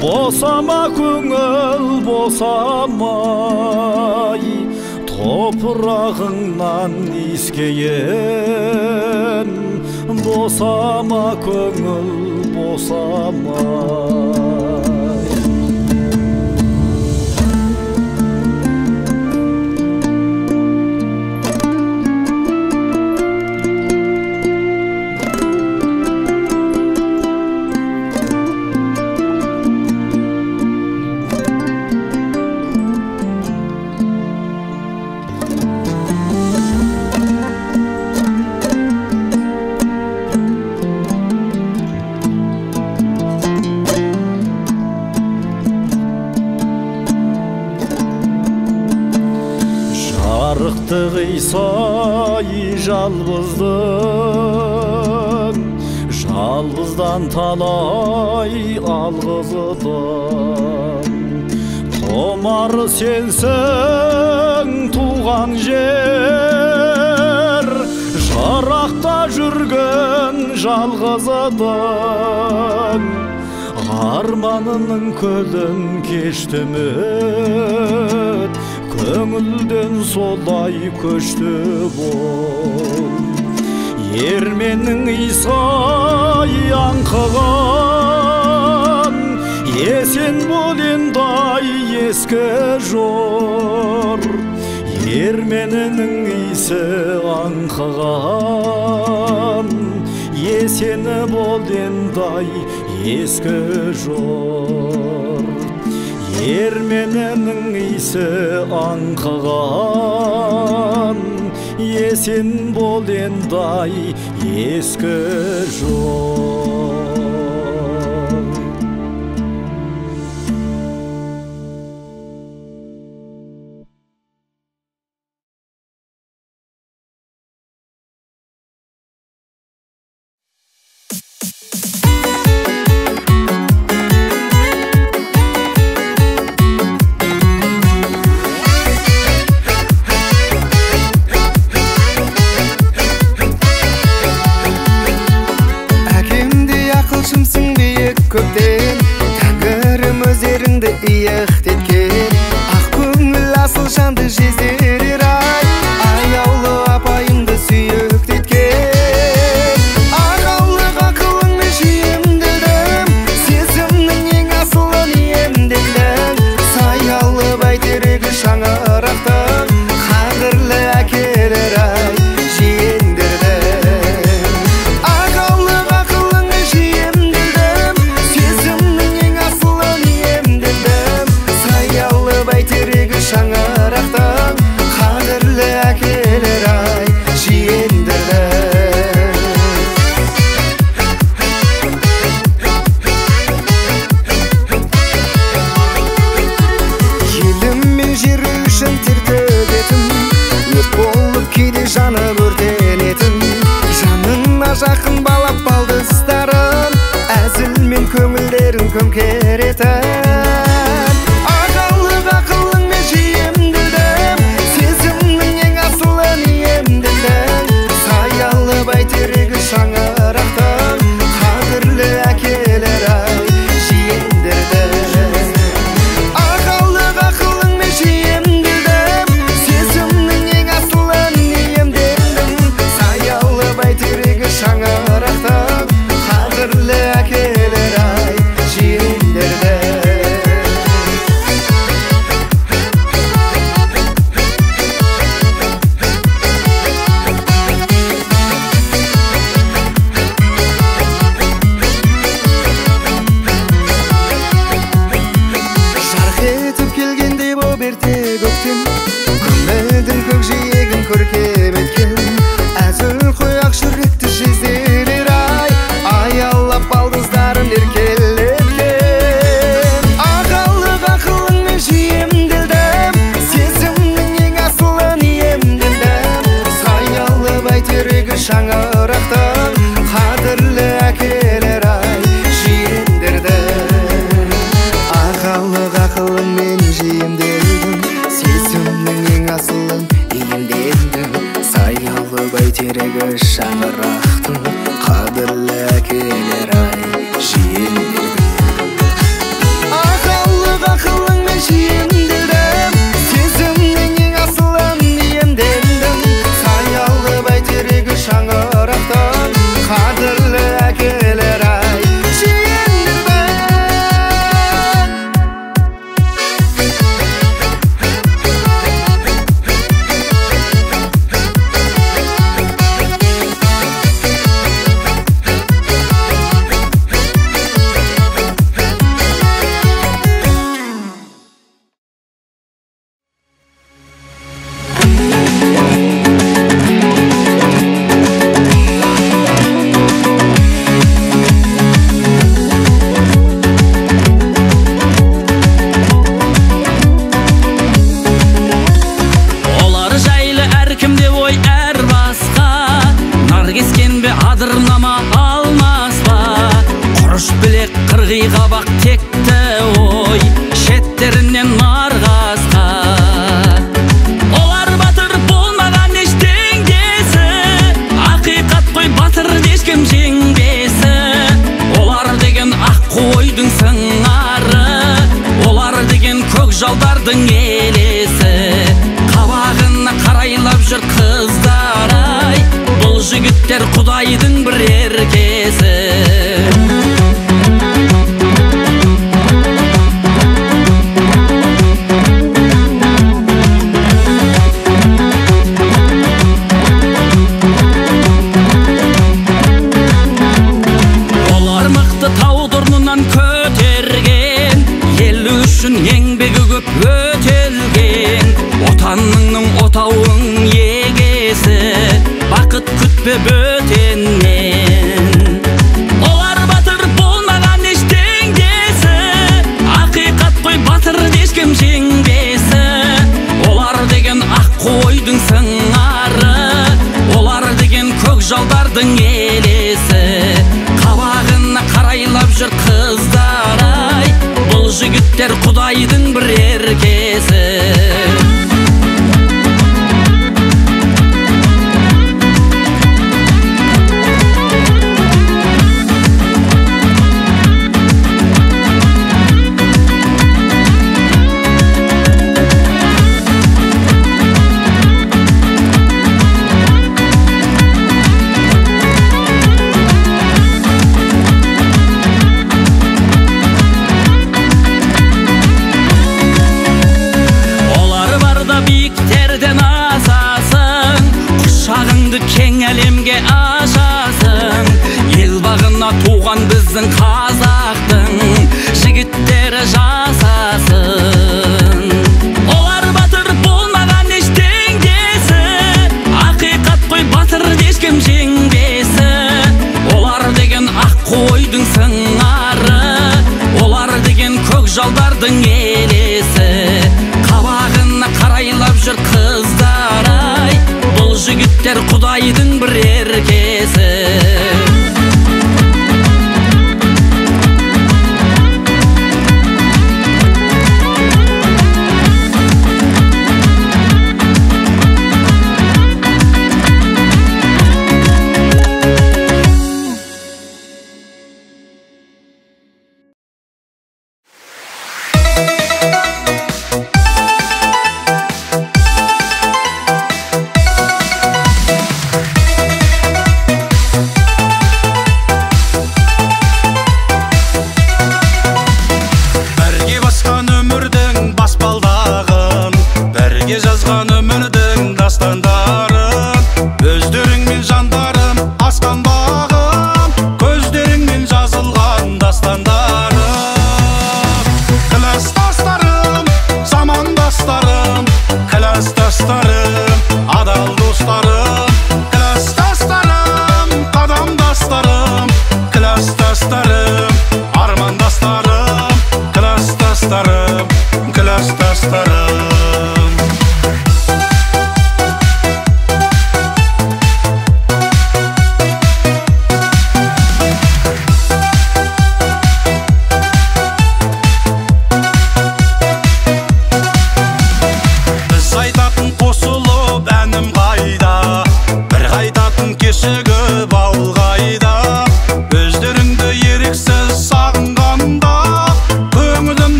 босама көңіл босамай топырағыңнан иіскейін босама көңіл босамай жарықты қисай жалбыздың жалбыздан талай алғызыдың томар сенсің туған жер жарақта жүрген жалғызыдың арманының көлін кешті үміт көңілден солай көшті бол ерменнің исай аңқыған есен бол ай ескі жор ерменінің исі аңқыған есені бол ай ескі жор ерменінің исі аңқыған есен бол ай ескі жол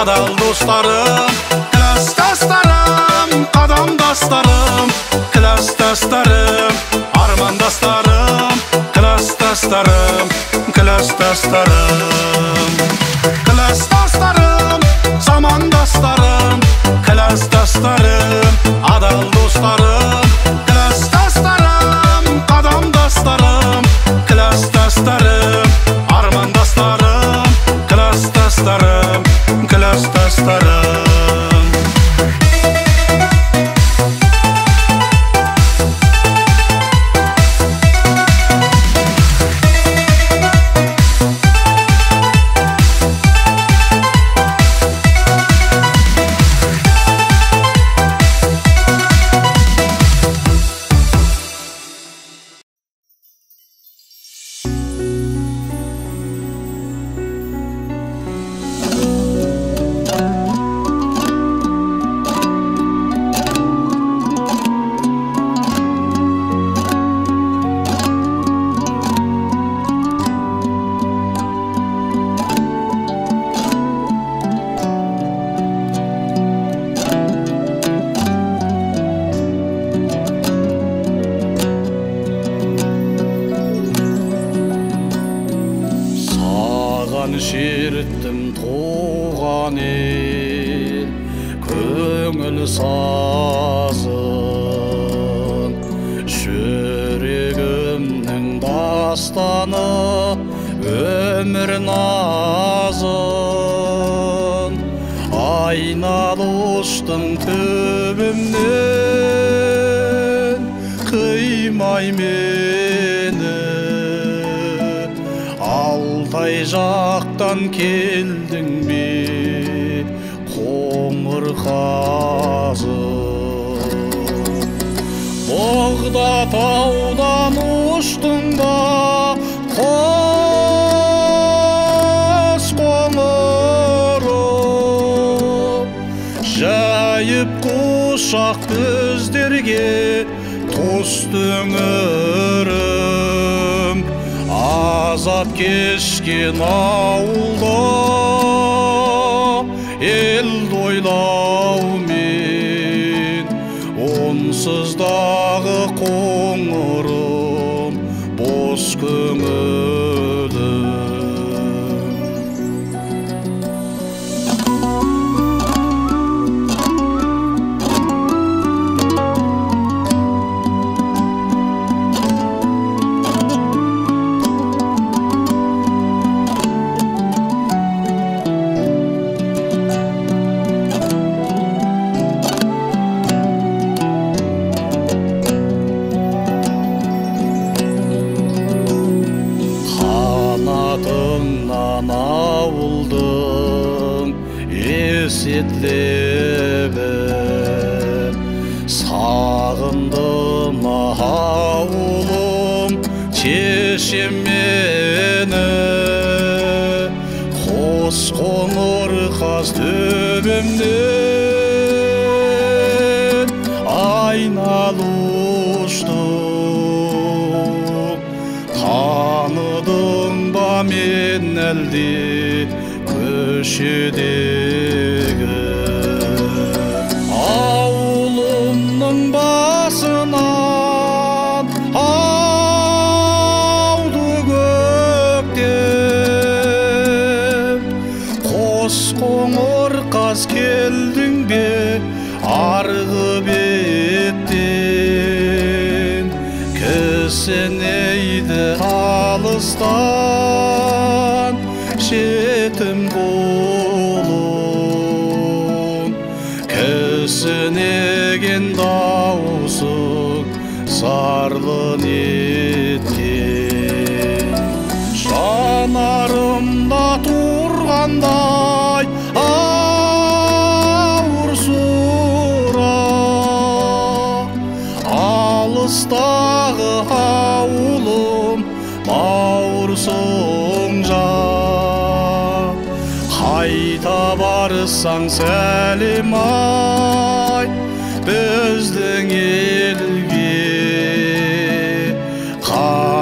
Adal dostlarım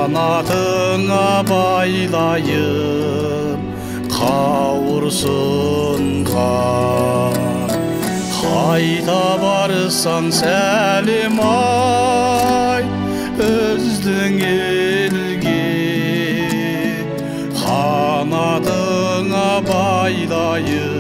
қанатыңа байлайын қауырсынға қайта барсаң сәлем ай өздің елге қанатыңа байлайын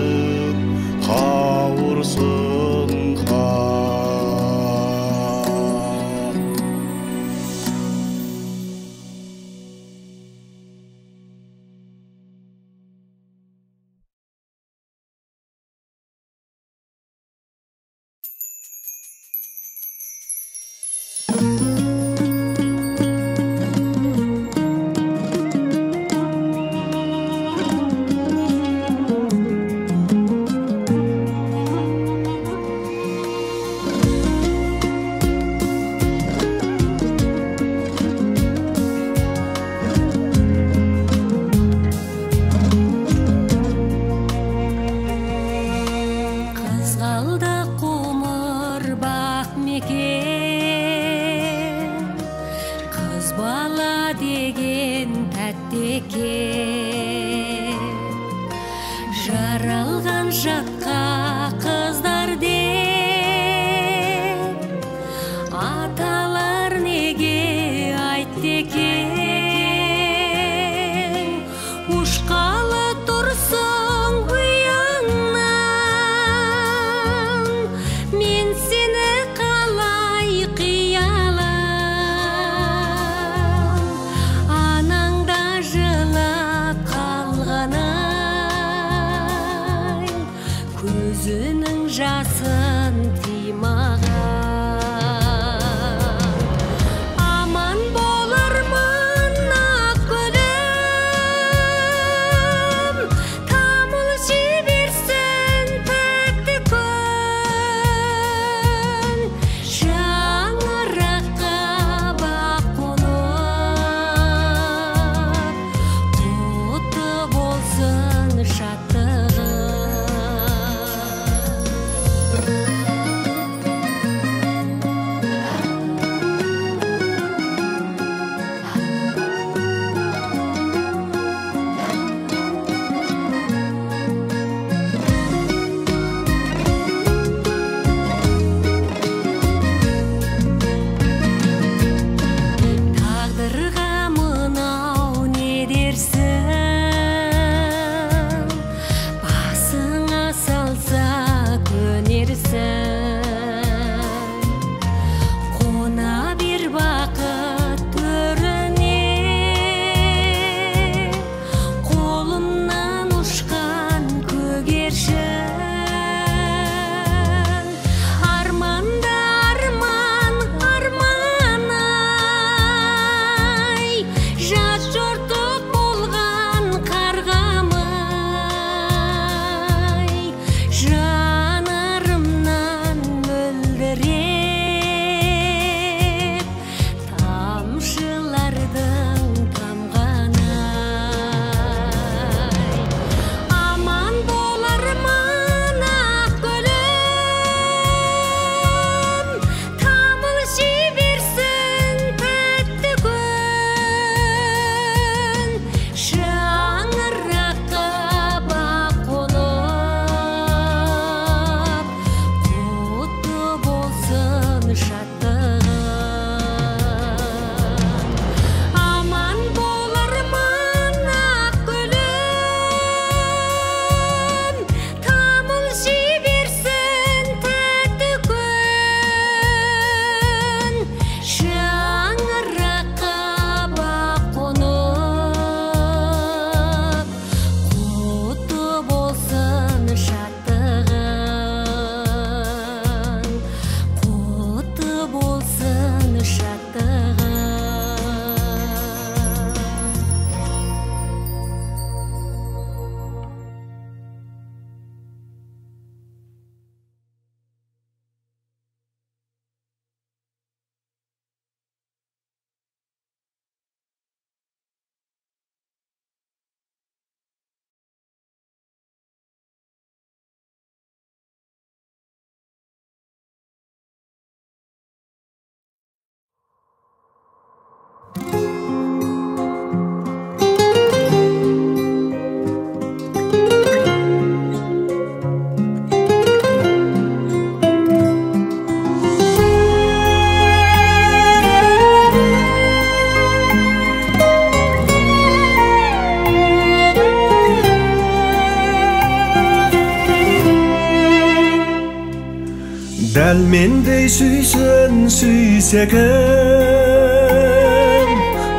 дәл мендей сүйсін сүйсегім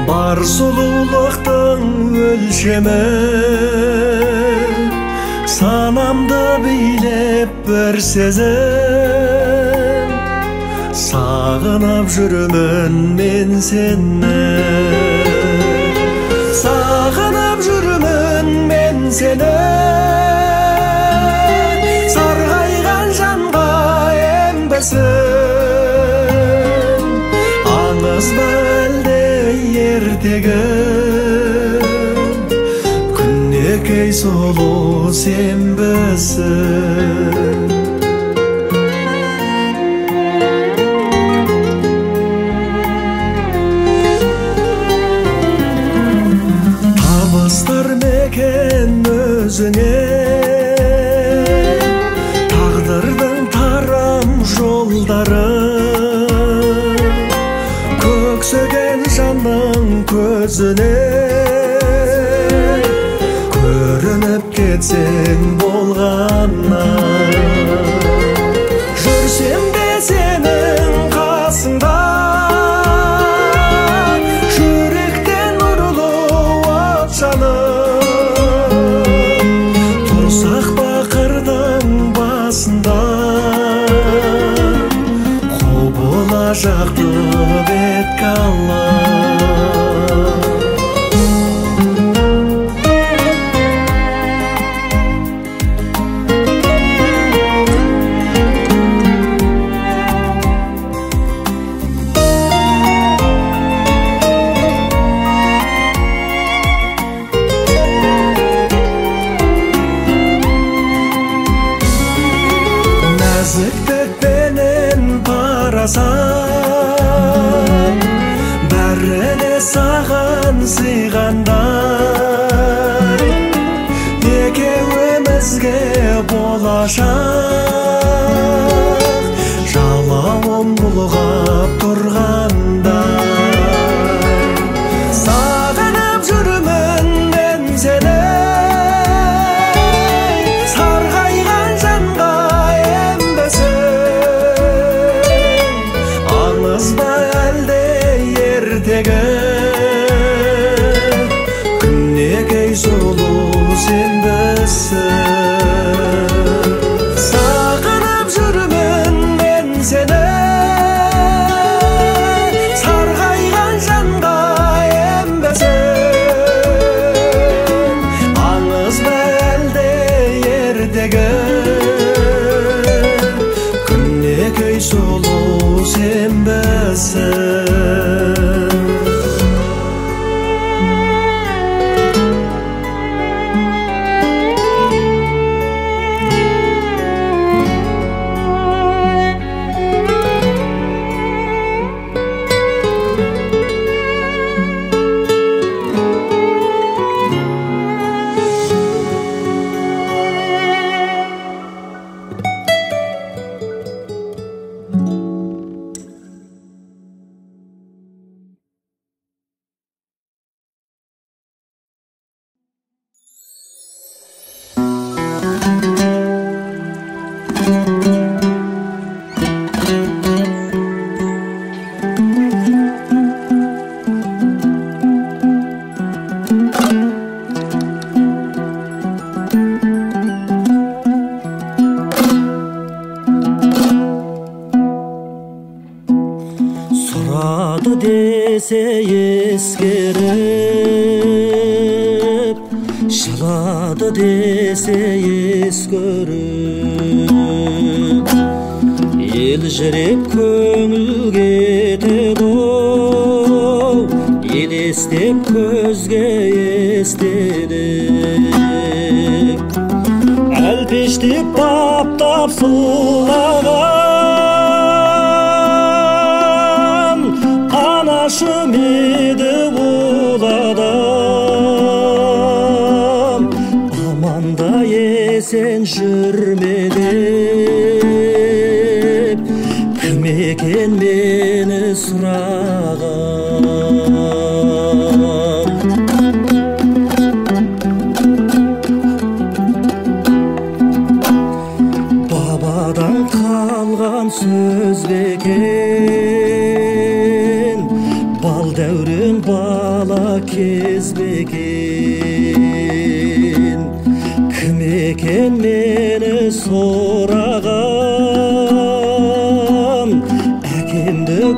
бар сұлулықтың өлшемі санамды билеп бір сезім сағынып жүрмін мен сені сағынып жүрмін мен сені білсін аңыз әлде ертегі күнекей сұлу сенбісің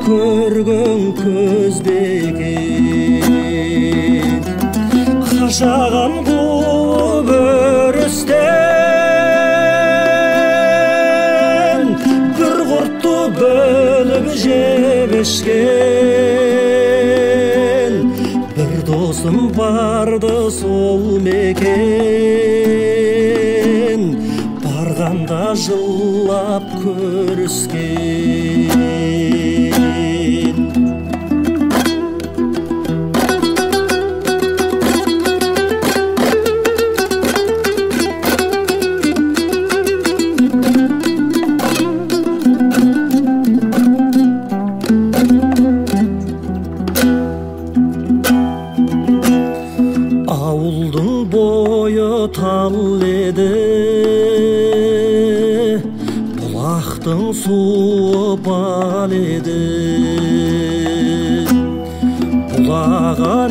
көргін көзбекет қашаған қуып өрістен. Бір құртты бөліп жеп ішкен. Бір досым барды сол мекен. Барғанда жылап көріскен.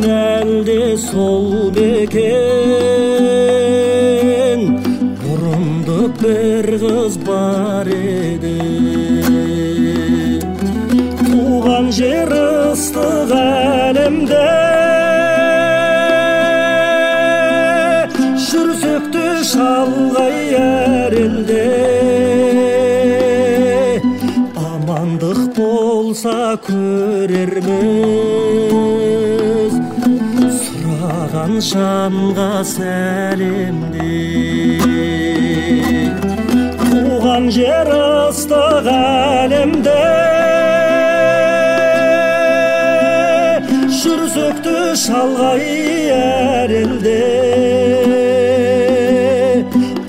elde soldu жанға сәлемді туған жер ыстық әлемде жүрсекті шалғай әрелде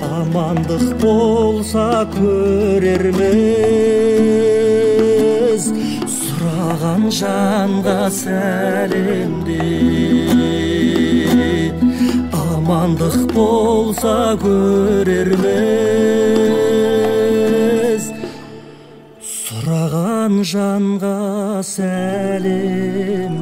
амандық болса көрерміз сұраған жанға сәлемдей амандық болса көрерміз. Сұраған жанға сәлем.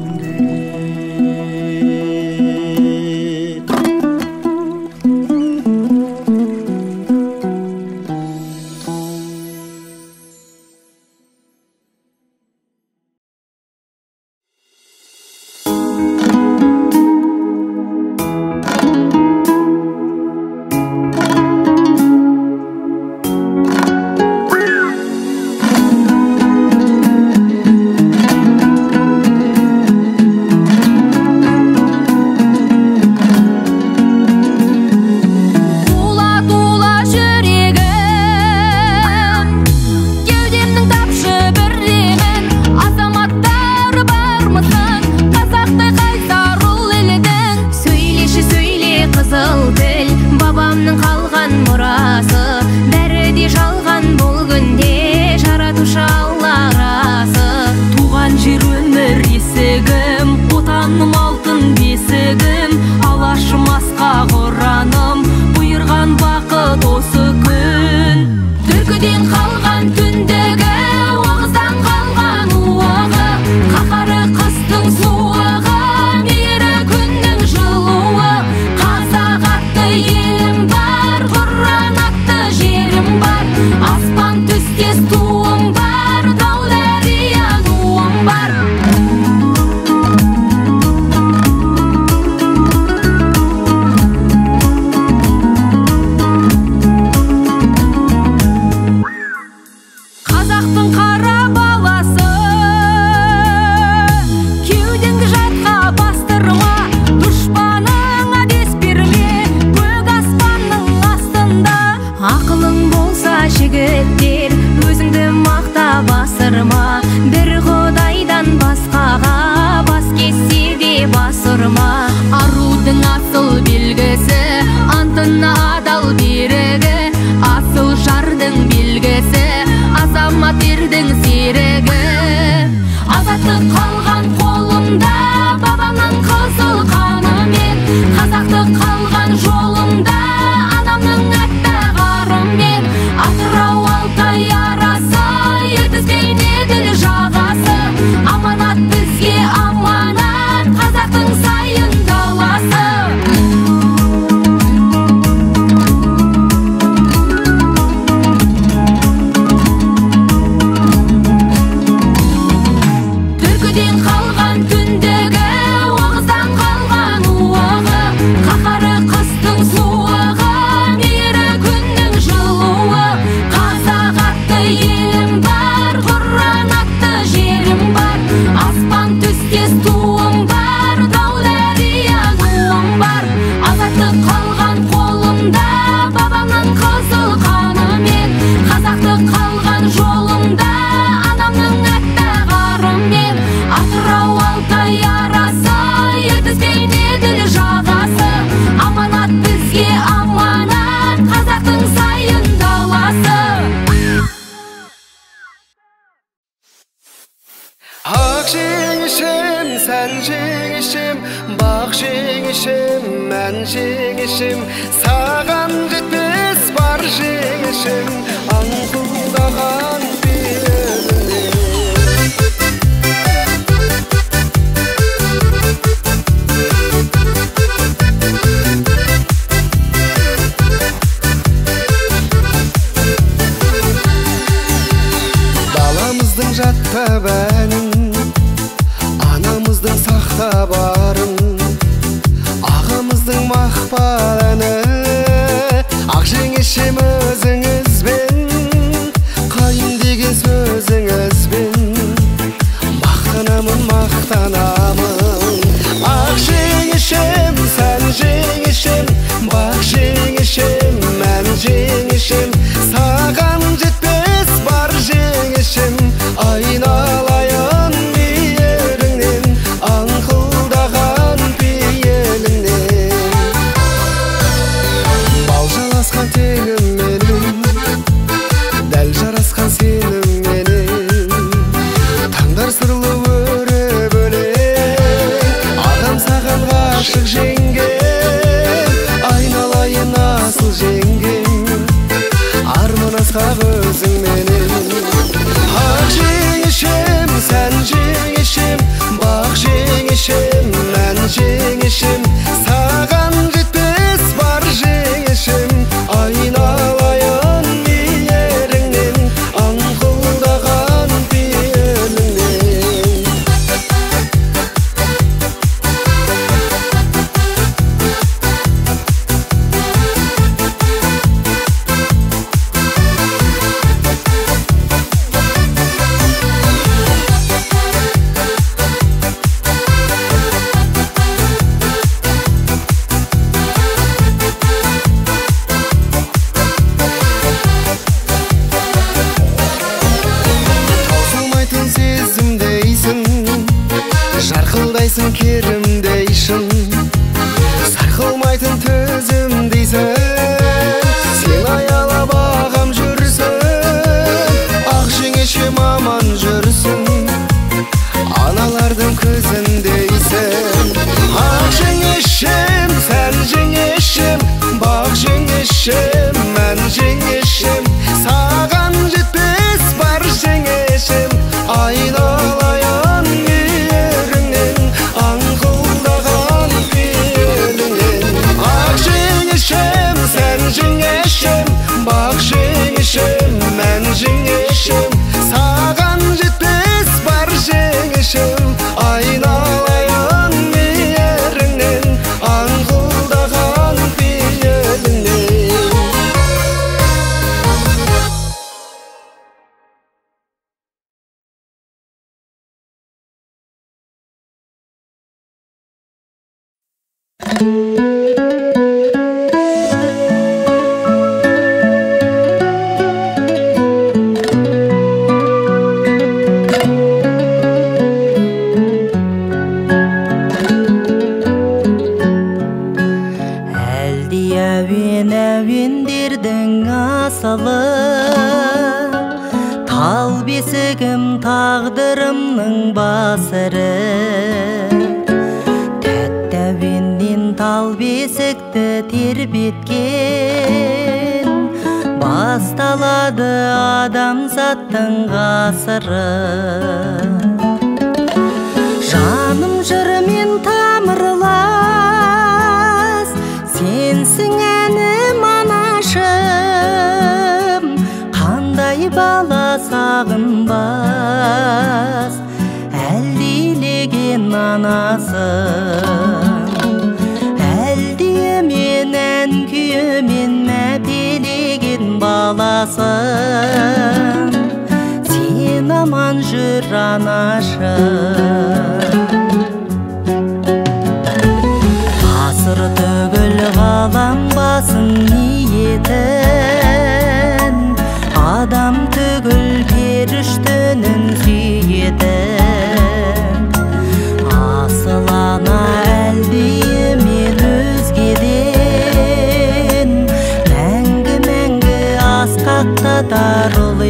Асқақтатар ұл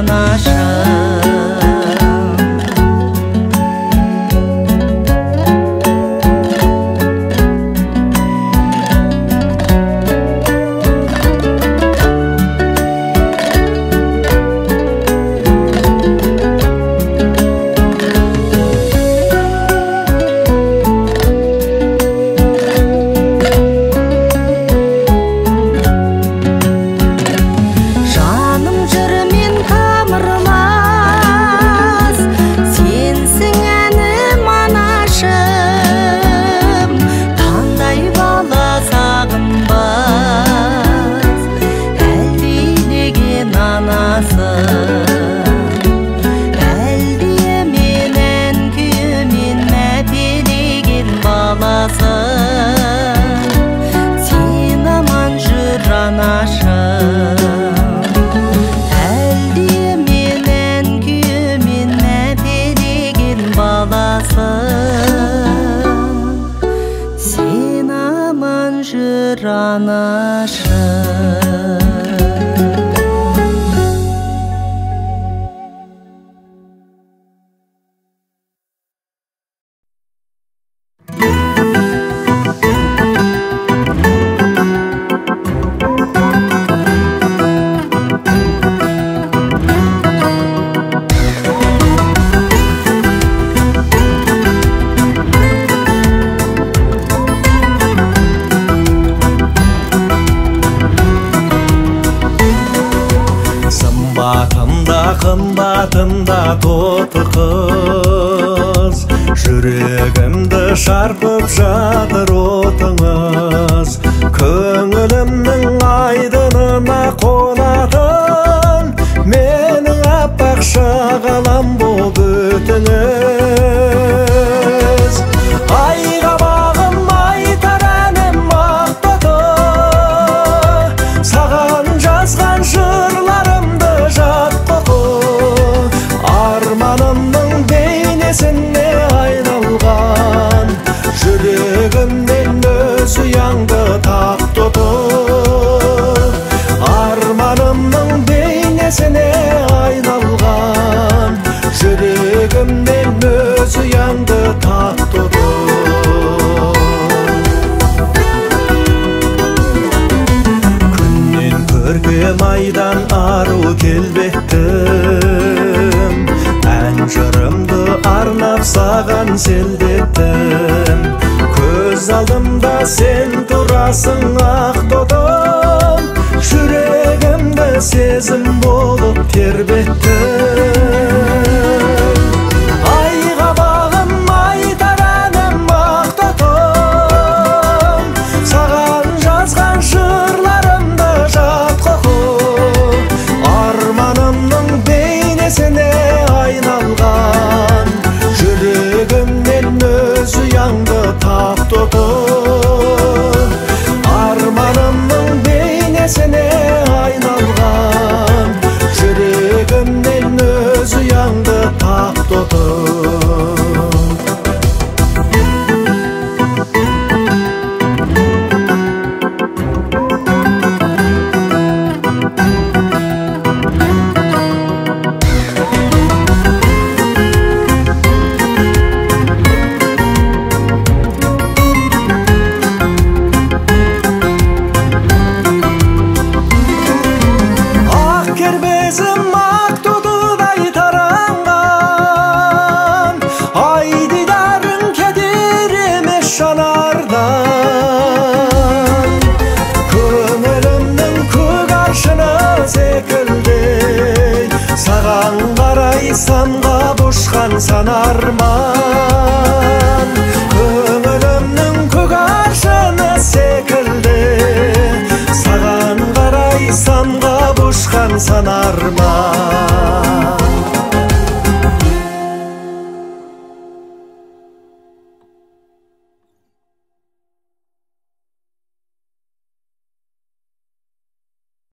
那山。